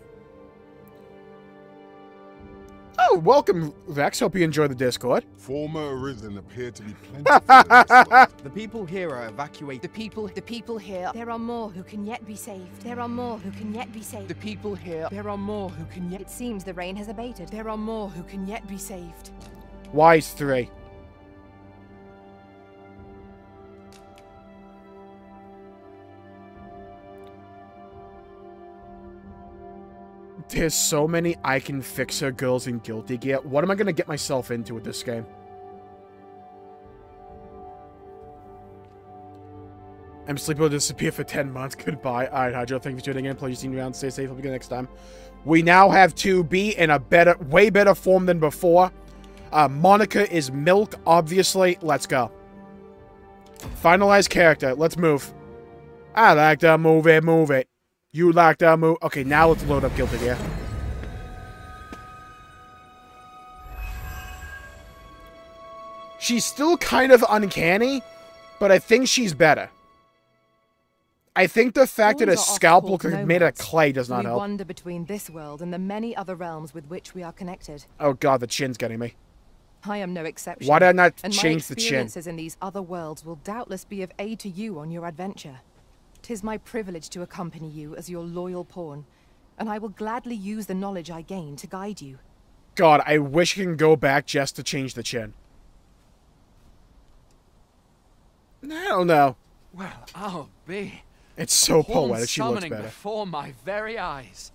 Oh, welcome, Vex. Hope you enjoy the Discord. Former Arisen appear to be plenty. (laughs) the people here are evacuated. The people, the people here. There are more who can yet be saved. There are more who can yet be saved. The people here. There are more who can yet. It seems the rain has abated. There are more who can yet be saved. Wise three. There's so many I can fix her girls in Guilty Gear. What am I going to get myself into with this game? I'm sleeping will disappear for 10 months. (laughs) Goodbye. Alright, Hydro, thank you for tuning in. Pleasure seeing you around. Stay safe. Hope you get next time. We now have 2B in a better, way better form than before. Uh, Monica is Milk, obviously. Let's go. Finalize character. Let's move. I like to move it, move it. You locked that move? Okay, now let's load up Guilty Gear. She's still kind of uncanny, but I think she's better. I think the fact that a scalp looks like made out of clay does not we help. wander between this world and the many other realms with which we are connected. Oh god, the chin's getting me. I am no exception. Why did I not and change the chin? My experiences in these other worlds will doubtless be of aid to you on your adventure. Tis my privilege to accompany you as your loyal pawn, and I will gladly use the knowledge I gain to guide you. God, I wish I can go back just to change the chin. I don't. Well, I'll be. It's so poetic, she looks better. before my very eyes.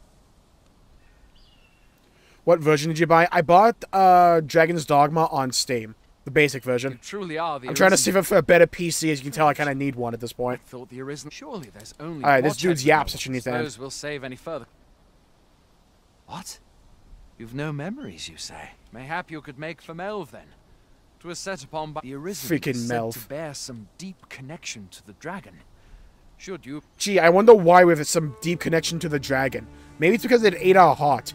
What version did you buy? I bought uh, Dragon's Dogma on Steam, the basic version. truly are the I'm trying to see if a better PC. As you can tell, I kind of need one at this point. Thought the Arisen. Surely there's only. All right, this dude's yaps Noble. that you need to end. Suppose we'll save any further. What? You've no memories, you say? Mayhap you could make for Melve then. It was set upon by the Arisen. Freaking Melve. to bear some deep connection to the dragon. Should you? Gee, I wonder why we have some deep connection to the dragon. Maybe it's because it ate our heart.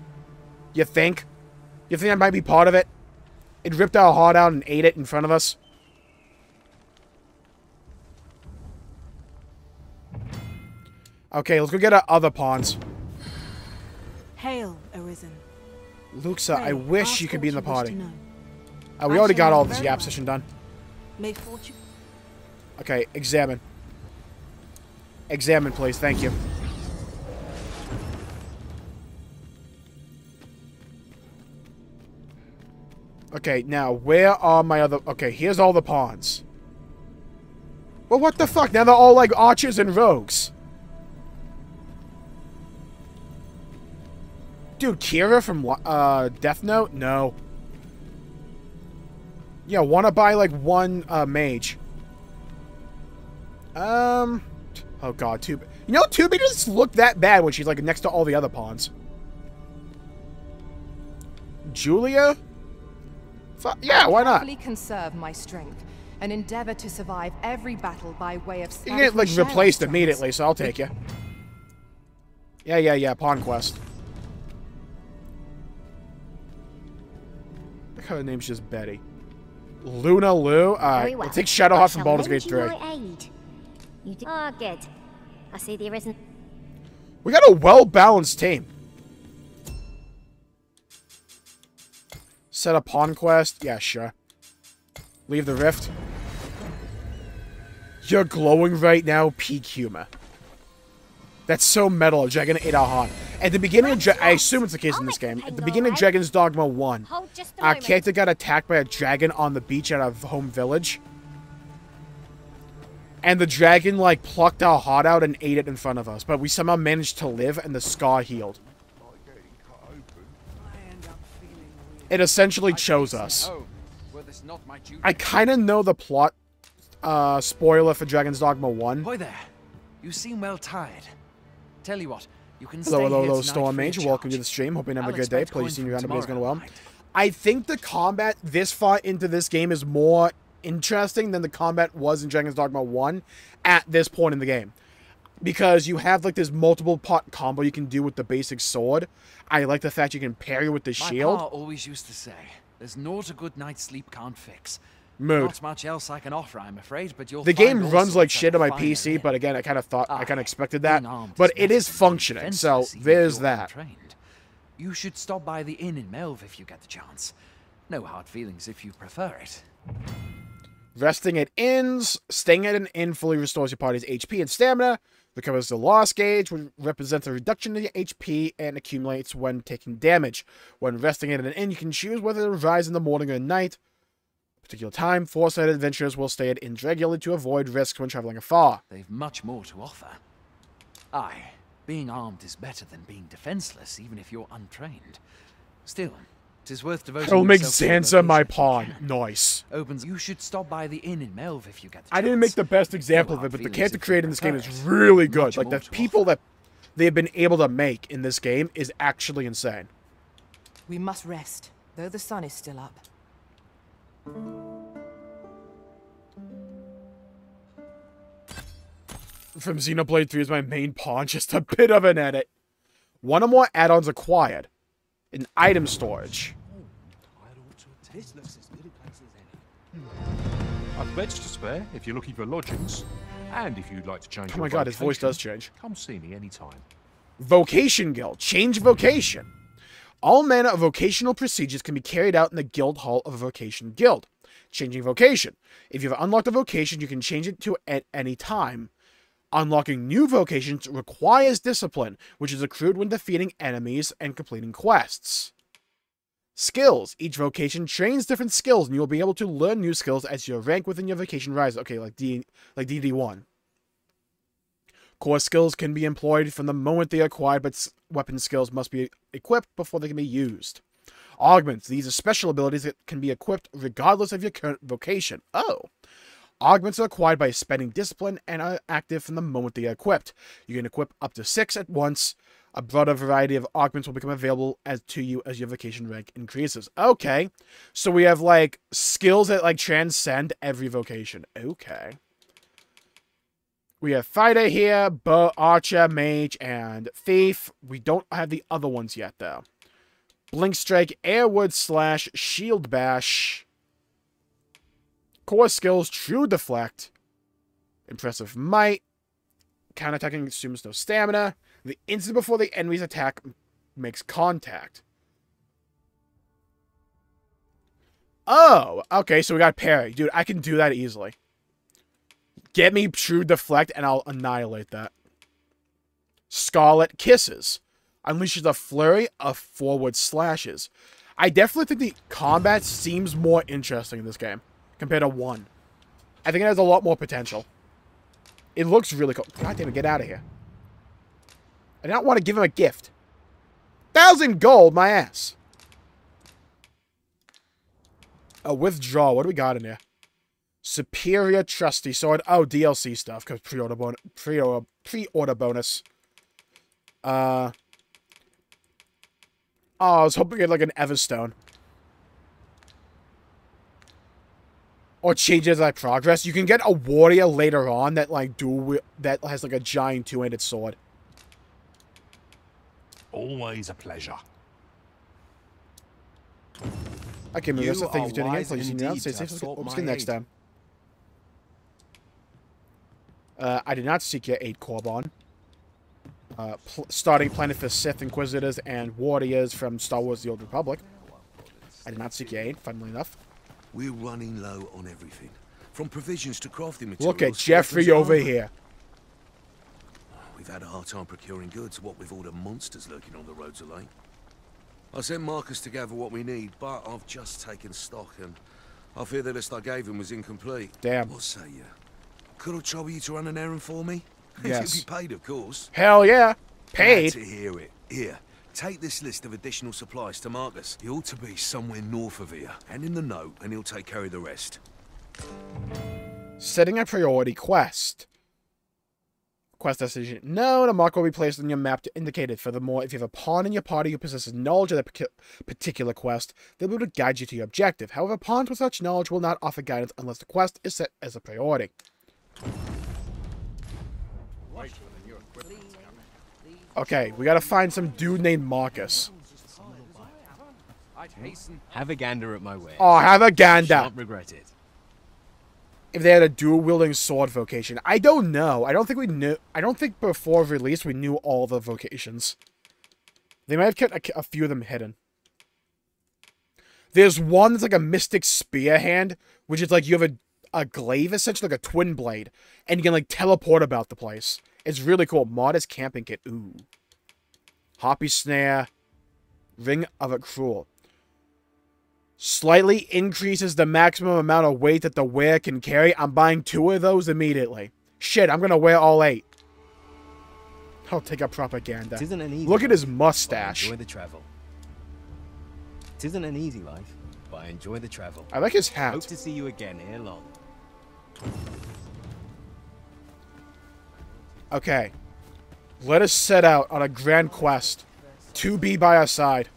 You think? You think that might be part of it? It ripped our heart out and ate it in front of us? Okay, let's go get our other pawns. Hail, Arisen. Luxa, I wish you could be in the party. Uh, we I already got all this yap well. session done. May fortune. Okay, examine. Examine, please. Thank you. Okay, now, where are my other... Okay, here's all the pawns. Well, what the fuck? Now they're all, like, archers and rogues. Dude, Kira from, uh, Death Note? No. Yeah, wanna buy, like, one, uh, mage. Um... Oh god, Tube... You know, 2B doesn't look that bad when she's, like, next to all the other pawns. Julia? Fu yeah, why not? Carefully conserve my strength and endeavor to survive every battle by way of. You get, like, replaced immediately, so I'll take you. Yeah, yeah, yeah, Pawn Quest. Look how her name's just Betty. Luna Lou? Alright, Very well. we'll take Shadowheart I from shall Baldur's lend Gate you 3. my. You do. Ah, good. I see the arisen. We got a well-balanced team. Set a pawn quest? Yeah, sure. Leave the rift. You're glowing right now, peak humor. That's so metal of Dragon 8 Han. At the beginning of Dra I assume it's the case in this game. At the beginning of Dragon's Dogma 1, Hold our character got attacked by a dragon on the beach at our home village. And the dragon, like, plucked our heart out and ate it in front of us. But we somehow managed to live, and the scar healed. It essentially chose us. Were this not my duty? I kind of know the plot uh, spoiler for Dragon's Dogma 1. Boy there, you seem well tired. Tell you what, you can Hello, stay hello, hello, Storm Mage. Welcome to the stream. Hoping you have a good day. Please see you around. Everybody's going well. I think the combat this far into this game is more interesting than the combat was in Dragon's Dogma 1 at this point in the game. Because you have like this multiple pot combo you can do with the basic sword. I like the fact you can parry with the My shield. pa always used to say, "There's naught a good night's sleep can't fix." Mood. Not much else I can offer, I'm afraid, but you'll The game runs like shit on my PC, but again, I kind of thought, I ah, kind of expected that. But it is functioning, so defenseless, even if there's that. untrained. You should stop by the inn in Melve if you get the chance. No hard feelings if you prefer it. Resting at inns, staying at an inn fully restores your party's HP and stamina, recovers the loss gauge, which represents a reduction in HP and accumulates when taking damage. When resting at an inn, you can choose whether to rise in the morning or night. Particular time, foresighted adventurers will stay at inns regularly to avoid risks when traveling afar. They've much more to offer. Aye, being armed is better than being defenseless, even if you're untrained. Still, it is worth devoting I'll make yourself to the Sansa my location if you pawn. Nice. Opens. You should stop by the inn in Melve if you get the I didn't make the best example of it, but the character if created in this game is really good. Like the to people that they've been able to make in this game is actually insane. We must rest, though the sun is still up. from Xenoblade 3 is my main pawn, (laughs) just a bit of an edit. One or more add-ons acquired. An item storage. I've beds to spare if you're looking for lodgings. And if you'd like to change Oh my god, his voice does change. Come see me anytime. Vocation Guild. Change vocation. All manner of vocational procedures can be carried out in the guild hall of a vocation guild. Changing vocation. If you've unlocked a vocation, you can change it to at any time. Unlocking new vocations requires discipline, which is accrued when defeating enemies and completing quests. Skills. Each vocation trains different skills, and you'll be able to learn new skills as your rank within your vocation rises. Okay, like D like DD1. Core skills can be employed from the moment they are acquired, but weapon skills must be equipped before they can be used. Augments. These are special abilities that can be equipped regardless of your current vocation. Oh. Augments are acquired by spending discipline and are active from the moment they are equipped. You can equip up to six at once. A broader variety of augments will become available as to you as your vocation rank increases. Okay. So we have like skills that like transcend every vocation. Okay. We have fighter here, bow, archer, mage, and thief. We don't have the other ones yet though. Blink strike, airwood slash, shield bash. Core skills, true deflect. Impressive might. Counterattacking consumes no stamina. The instant before the enemy's attack makes contact. Oh, okay, so we got parry. Dude, I can do that easily. Get me true deflect and I'll annihilate that. Scarlet Kisses. Unleashes a flurry of forward slashes. I definitely think the combat seems more interesting in this game compared to 1. I think it has a lot more potential. It looks really cool. God damn it, get out of here. I do not want to give him a gift. Thousand gold, my ass. A withdrawal. What do we got in here? Superior Trusty Sword. Oh, DLC stuff, because pre-order bon pre-order pre-order bonus. Uh. Oh, I was hoping to get like an Everstone. Or changes I progress. You can get a warrior later on that like dual that has like a giant two-handed sword. Always a pleasure. Okay, Marissa, You thank you for tuning in. Please see you Stay safe. have We'll sought get next time. Uh, I did not seek your aid, Corbon. Uh, pl starting Planet for Sith Inquisitors and Warriors from Star Wars The Old Republic. I did not seek your aid, funnily enough. We're running low on everything. From provisions to crafting materials. Look at Jeffrey over and here. We've had a hard time procuring goods, what with all the monsters lurking on the roads of late. I sent Marcus to gather what we need, but I've just taken stock and I fear the list I gave him was incomplete. Damn. What say you? Could I trouble you to run an errand for me? (laughs) Yes. You'll be paid, of course. Hell yeah. Glad Paid. to hear it. Here, take this list of additional supplies to Marcus. He ought to be somewhere north of here. Hand in the note and he'll take care of the rest. Setting a priority quest. Quest destination. No, a mark will be placed on your map to indicate it. Furthermore, if you have a pawn in your party who possesses knowledge of that particular quest, they'll be able to guide you to your objective. However, pawns with such knowledge will not offer guidance unless the quest is set as a priority. Okay, we gotta find some dude named Marcus. Have a gander at my way. Oh, have a gander. Shan't regret it. If they had a dual wielding sword vocation, I don't know. I don't think we knew. I don't think before release we knew all the vocations. They might have kept a, a few of them hidden. There's one that's like a mystic spear hand, which is like you have a a glaive, essentially like a twin blade, and you can like teleport about the place. It's really cool. Modest camping kit. Ooh. Hoppy snare. Ring of a cruel. Slightly increases the maximum amount of weight that the wearer can carry. I'm buying two of those immediately. Shit, I'm gonna wear all eight. I'll take a propaganda. It isn't an easy Look at his mustache. Enjoy the travel. It isn't an easy life, but I enjoy the travel. I like his hat. Hope to see you again ere long. Okay. Let us set out on a grand quest. To be by our side.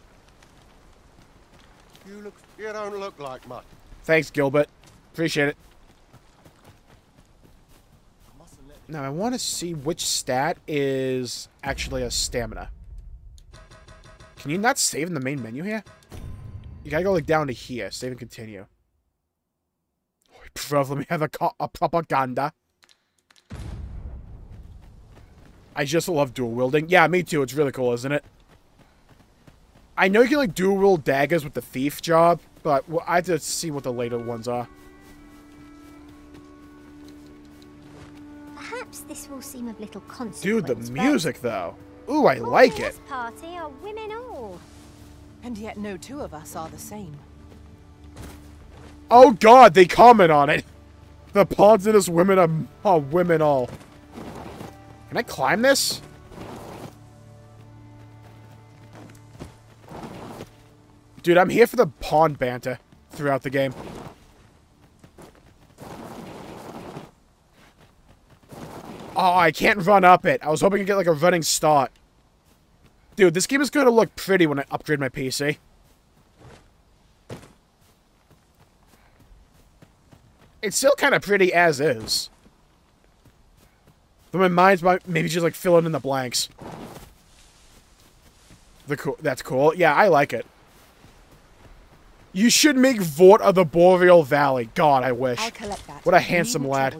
You don't look like much. Thanks, Gilbert. Appreciate it. Now, I want to see which stat is actually a stamina. Can you not save in the main menu here? You gotta go like down to here. Save and continue. Bruv, let me have a, a propaganda. I just love dual wielding. Yeah, me too. It's really cool, isn't it? I know you can like dual wield daggers with the thief job, but well, I have to see what the later ones are. Perhaps this will seem of little consequence. Dude, the music though. Ooh, I like it. This party are women all. And yet no two of us are the same. Oh god, they comment on it. The pawns in this women are, are women all. Can I climb this? Dude, I'm here for the pawn banter throughout the game. Oh, I can't run up it. I was hoping to get like a running start. Dude, this game is going to look pretty when I upgrade my PC. It's still kind of pretty as is. But my mind's maybe just like filling in the blanks. The cool, that's cool. Yeah, I like it. You should make Vordt of the Boreal Valley. God, I wish. What a handsome lad.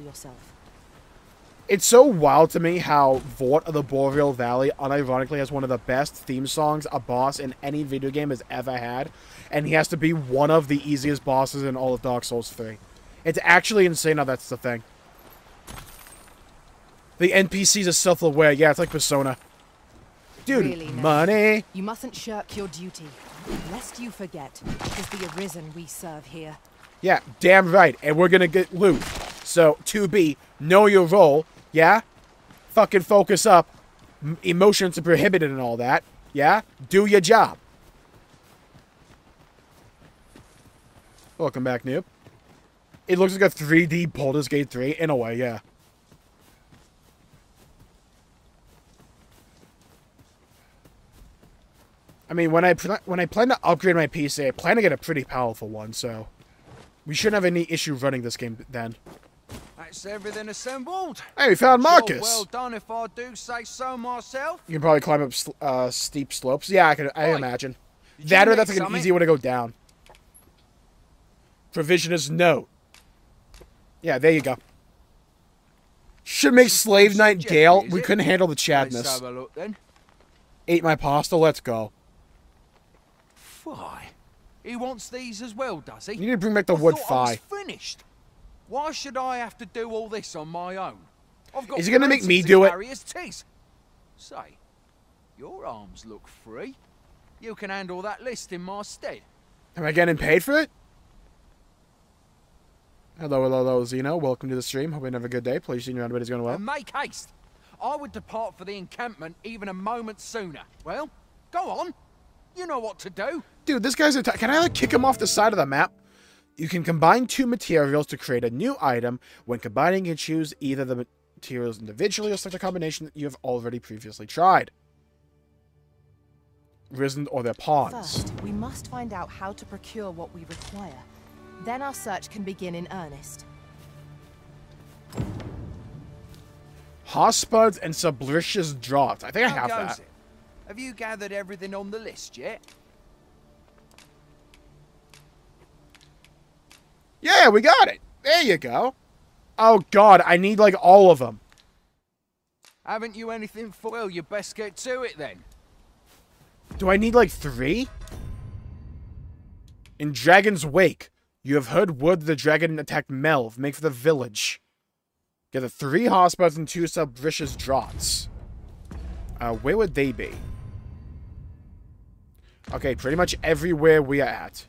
It's so wild to me how Vordt of the Boreal Valley unironically has one of the best theme songs a boss in any video game has ever had. And he has to be one of the easiest bosses in all of Dark Souls 3. It's actually insane how that's the thing. The NPCs are self-aware. Yeah, it's like Persona. Dude, really, no. money. You mustn't shirk your duty, lest you forget it is the Arisen we serve here. Yeah, damn right. And we're gonna get loot. So, 2B, know your role. Yeah? Fucking focus up. M emotions are prohibited and all that. Yeah? Do your job. Welcome back, noob. It looks like a 3D Baldur's Gate 3 in a way, yeah. I mean, when I when I plan to upgrade my PC, I plan to get a pretty powerful one, so we shouldn't have any issue running this game then. That's everything assembled. Hey, we found Marcus. well done, if I do say so myself. You can probably climb up uh, steep slopes. Yeah, I can. I Oi, imagine. That or that's like an easy way to go down. Provisionist note. Yeah, there you go. Should make Slave Knight Gael. We couldn't handle the chadness. Ate my pasta. Let's go. Why? He wants these as well, does he? You need to bring back the I wood fi. finished. Why should I have to do all this on my own? I've got Is he going to make me do it? Say, your arms look free. You can handle that list in my stead. Am I getting paid for it? Hello, hello, hello, Zeno. Welcome to the stream. Hope you have a good day. Please your everybody's going well. And make haste. I would depart for the encampment even a moment sooner. Well, go on. You know what to do. Dude, this guy's a. Can I like kick him off the side of the map? You can combine two materials to create a new item. When combining, you can choose either the materials individually or select a combination that you have already previously tried. Risen or their pawns. First, we must find out how to procure what we require. Then our search can begin in earnest. Harspuds and Salubrious Draught. I think I have that. It? Have you gathered everything on the list yet? Yeah, we got it. There you go. Oh, God, I need, like, all of them. Haven't you anything for... Well, you best get to it, then. Do I need, like, three? In Dragon's Wake, you have heard word the dragon attacked Melve. Make for the village. Get the three hospitals and two salubrious draughts. Uh, where would they be? Okay, pretty much everywhere we are at.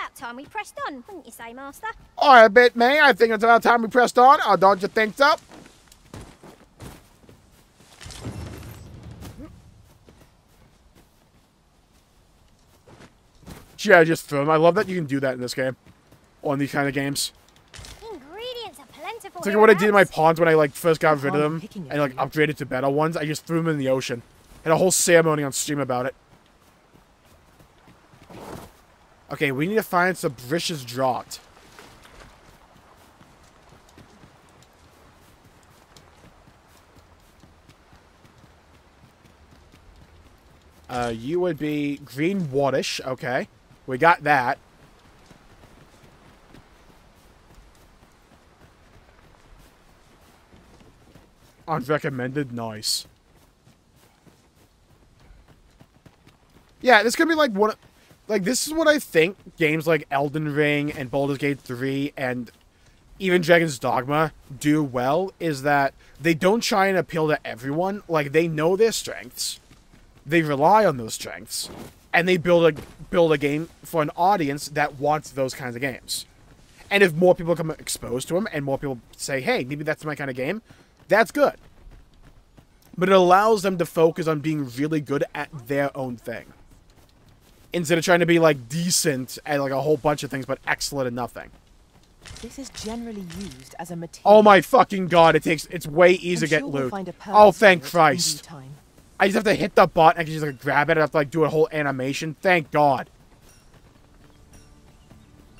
It's about time we pressed on, wouldn't you say, Master? I bet, me. I think it's about time we pressed on. Oh, don't you think so? Yeah, just throw them. I love that you can do that in this game. On these kind of games. Ingredients are plentiful. It's like what I did in my pawns when I like first got rid of them and like upgraded to better ones. I just threw them in the ocean. Had a whole ceremony on stream about it. Okay, we need to find some British draught. Uh, you would be green wadish. Okay. We got that. Unrecommended. Nice. Yeah, this could be like one like this is what I think games like Elden Ring and Baldur's Gate 3 and even Dragon's Dogma do well is that they don't try and appeal to everyone. Like they know their strengths. They rely on those strengths and they build a build a game for an audience that wants those kinds of games. And if more people come exposed to them and more people say, "Hey, maybe that's my kind of game." That's good. But it allows them to focus on being really good at their own thing. Instead of trying to be like decent at like a whole bunch of things, but excellent at nothing. This is generally used as a material. Oh my fucking god! It takes it's way easier to I'm get sure we'll loot. find a Oh thank it in due Christ! I just have to hit the button. I can just like grab it. I have to like do a whole animation. Thank God.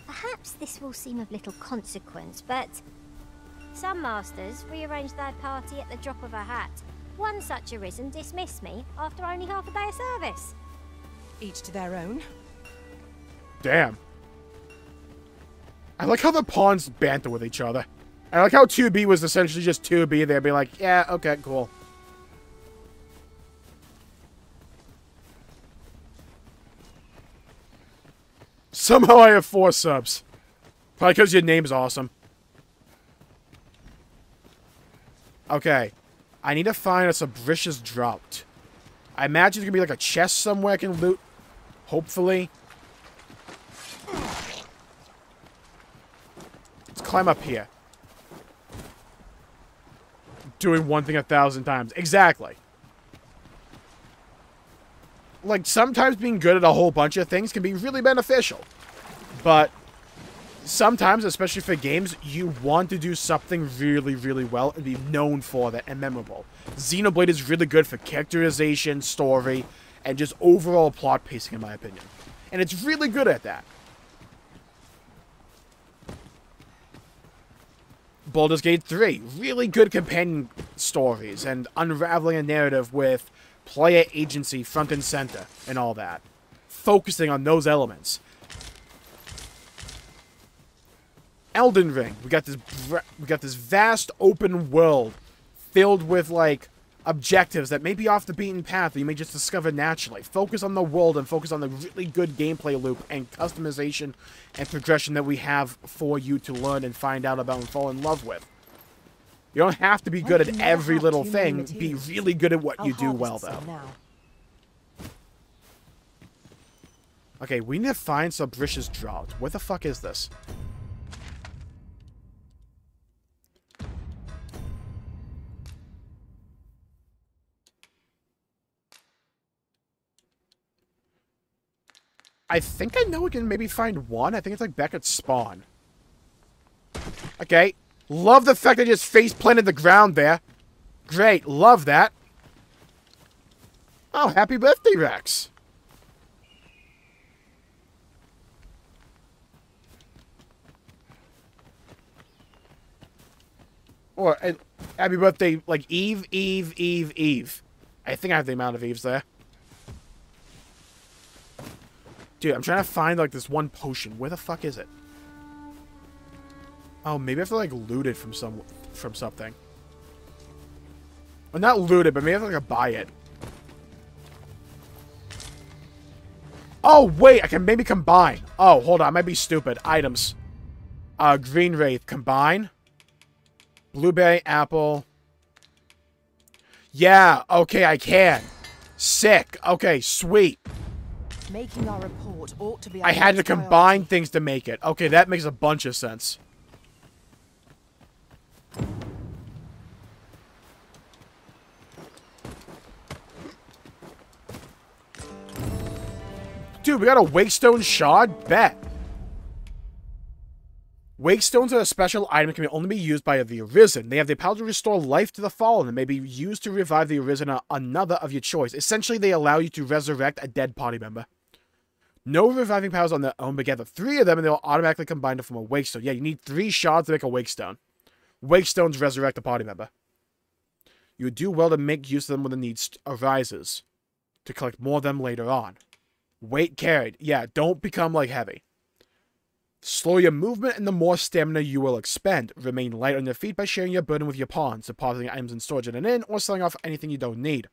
Perhaps this will seem of little consequence, but some masters rearrange their party at the drop of a hat. One such arisen dismissed me after only half a day of service. Each to their own. Damn. I like how the pawns banter with each other. I like how 2B was essentially just 2B. They'd be like, yeah, okay, cool. Somehow I have four subs. Probably because your name's awesome. Okay. I need to find a Salubrious Draught. I imagine there's going to be like a chest somewhere I can loot. Hopefully. Let's climb up here. Doing one thing a thousand times. Exactly. Like, sometimes being good at a whole bunch of things can be really beneficial. But sometimes, especially for games, you want to do something really, really well and be known for that and memorable. Xenoblade is really good for characterization, story, and just overall plot pacing, in my opinion. And it's really good at that. Baldur's Gate 3, really good companion stories and unraveling a narrative with player agency front and center and all that. Focusing on those elements. Elden Ring, we got this we got this vast open world filled with like objectives that may be off the beaten path that you may just discover naturally. Focus on the world and focus on the really good gameplay loop and customization and progression that we have for you to learn and find out about and fall in love with. You don't have to be good at every little thing. Be really good at what you do well, though. Okay, we need to find Salubrious Draught. Where the fuck is this? I think I know we can maybe find one. I think it's like back at spawn. Okay. Love the fact that just face planted the ground there. Great. Love that. Oh, happy birthday, Rex. Or happy birthday, like Eve, Eve, Eve, Eve. I think I have the amount of Eves there. Dude, I'm trying to find, like, this one potion. Where the fuck is it? Oh, maybe I have to, like, loot it from some... from something. Well, not loot it, but maybe I have to, like, buy it. Oh, wait! I can maybe combine. Oh, hold on. I might be stupid. Items. Uh, Green Wraith. Combine. Blueberry, apple. Yeah, okay, I can. Sick. Okay, sweet. Making our report ought to be. I had to combine things to make it. Okay, that makes a bunch of sense. Dude, we got a Wakestone Shard? Bet. Wakestones are a special item that can only be used by the Arisen. They have the power to restore life to the fallen and may be used to revive the Arisen or another of your choice. Essentially, they allow you to resurrect a dead party member. No reviving powers on their own, but gather three of them and they'll automatically combine to form a Wakestone. Yeah, you need three shards to make a Wakestone. Wakestones resurrect a party member. You would do well to make use of them when the need arises, to collect more of them later on. Weight carried. Yeah, don't become like heavy. Slow your movement and the more stamina you will expend. Remain light on your feet by sharing your burden with your pawns, depositing items in storage in an inn, or selling off anything you don't need.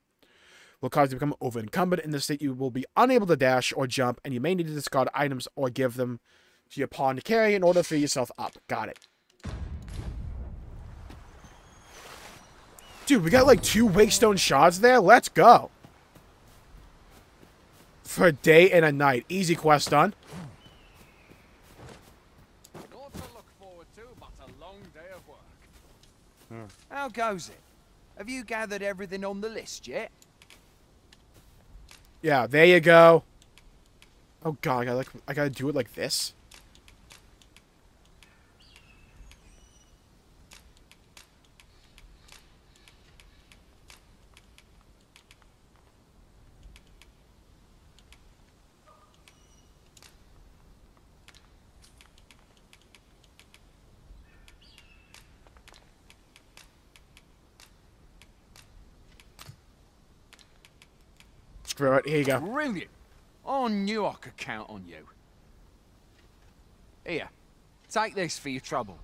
Will cause you to become over encumbered. In the state, you will be unable to dash or jump, and you may need to discard items or give them to your pawn to carry in order to fill yourself up. Got it. Dude, we got like two Wakestone shards there? Let's go. For a day and a night. Easy quest done. How goes it? Have you gathered everything on the list yet? Yeah, there you go. Oh god, I gotta like I gotta do it like this. It. Here you go. Brilliant. I knew I could count on you. Here, take this for your trouble.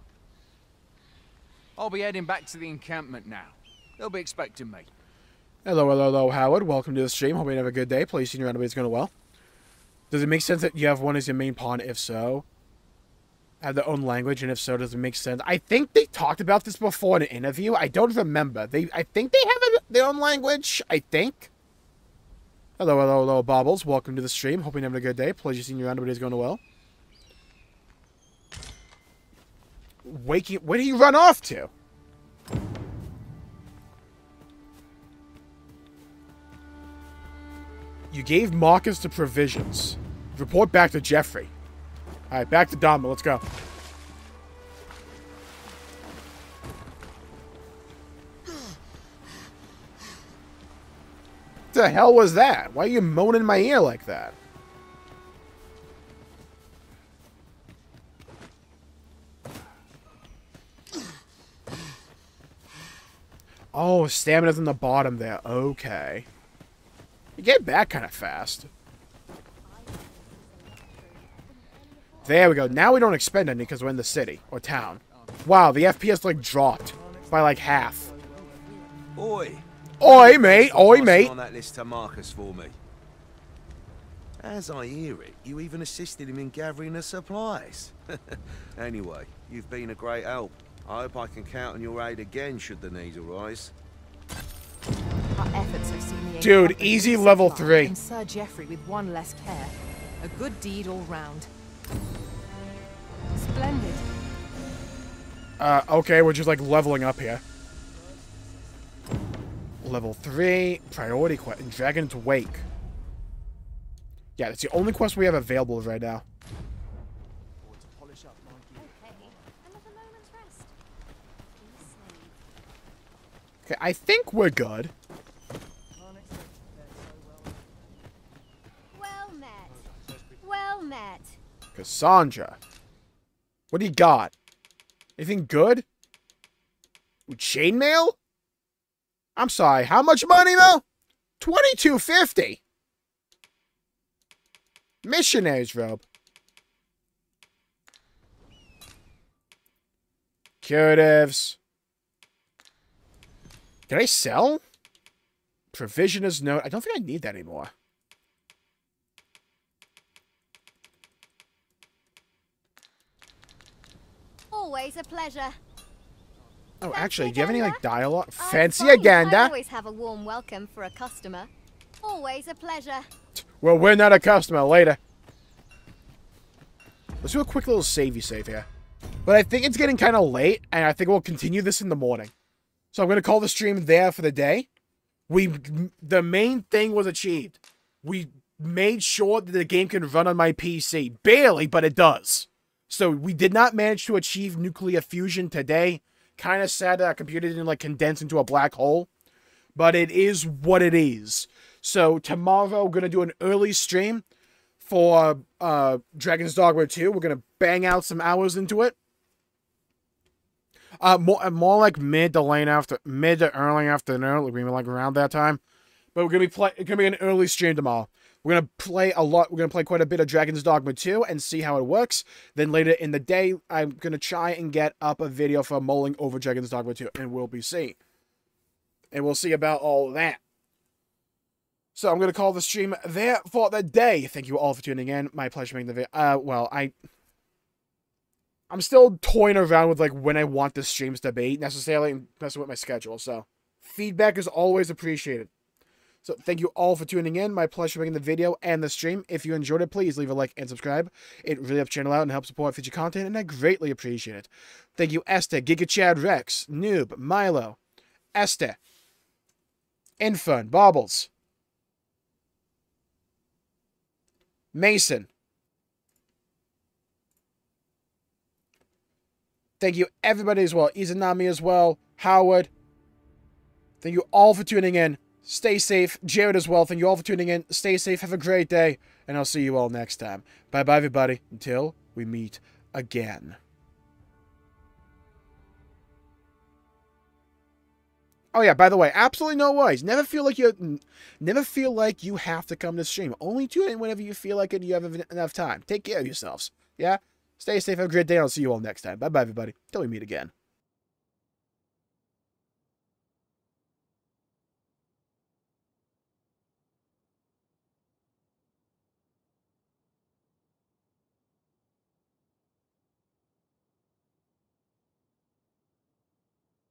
I'll be heading back to the encampment now. They'll be expecting me. Hello, hello, hello, Howard. Welcome to the stream. Hope you have a good day. Please your everybody's going well. Does it make sense that you have one as your main pawn? If so, have their own language, and if so, does it make sense? I think they talked about this before in an interview. I don't remember. They, I think they have a, their own language. I think. Hello, hello, hello, Bobbles. Welcome to the stream. Hope you're having a good day. Pleasure seeing you around. Everybody's going well. Waking. Where did he run off to? You gave Marcus the provisions. Report back to Jeffrey. Alright, back to Dama. Let's go. The hell was that? Why are you moaning in my ear like that? Oh, stamina's in the bottom there. Okay. You get back kind of fast. There we go. Now we don't expend any because we're in the city or town. Wow, the FPS like dropped by like half. Oi. Oi, mate. Oi, mate. on that list to Marcus for me. As I hear it, you even assisted him in gathering the supplies. (laughs) anyway, you've been a great help. I hope I can count on your aid again should the need arise. Our efforts have seen the Dude, easy level three. And Sir Geoffrey with one less care. A good deed all round. Splendid. Uh, okay, we're just like leveling up here. Level 3, priority quest, Dragon's Wake. Yeah, that's the only quest we have available right now. Okay, I think we're good. Well met. Well met. Cassandra. What do you got? Anything good? Ooh, chainmail? I'm sorry, how much money though? Twenty-two fifty. Missionary's robe. Curatives. Can I sell? Provisioner's note. I don't think I need that anymore. Always a pleasure. Oh, actually, do you have any like dialogue? Fancy find I agenda? always have a warm welcome for a customer. Always a pleasure. Well, we're not a customer. Later. Let's do a quick little savey save here. But I think it's getting kind of late, and I think we'll continue this in the morning. So I'm going to call the stream there for the day. We, the main thing was achieved. We made sure that the game can run on my PC. Barely, but it does. So we did not manage to achieve nuclear fusion today. Kind of sad that computer didn't like condense into a black hole. But it is what it is. So tomorrow we're to do an early stream for uh, Dragon's Dogma 2. We're to bang out some hours into it. Uh, more, more like mid to late after, mid to early afternoon, like maybe like around that time. But we're gonna be play. It's gonna be an early stream tomorrow. We're gonna play a lot. We're gonna play quite a bit of Dragon's Dogma 2 and see how it works. Then later in the day, I'm gonna try and get up a video for mulling over Dragon's Dogma 2, and we'll be seeing. And we'll see about all that. So I'm gonna call the stream there for the day. Thank you all for tuning in. My pleasure making the video. Uh, well, I I'm still toying around with like when I want the streams to be necessarily messing with my schedule. So feedback is always appreciated. So thank you all for tuning in. My pleasure making the video and the stream. If you enjoyed it, please leave a like and subscribe. It really helps channel out and helps support future content, and I greatly appreciate it. Thank you, Esther, Giga Chad Rex, Noob, Milo, Esther, Infern, Bobbles, Mason. Thank you, everybody, as well. Izanami as well. Howard. Thank you all for tuning in. Stay safe. Jared as well. Thank you all for tuning in. Stay safe. Have a great day. And I'll see you all next time. Bye bye, everybody. Until we meet again. Oh yeah, by the way, absolutely no worries. Never feel like you never feel like you have to come to stream. Only tune in whenever you feel like it you have enough time. Take care of yourselves. Yeah? Stay safe, have a great day, I'll see you all next time. Bye bye everybody. Till we meet again.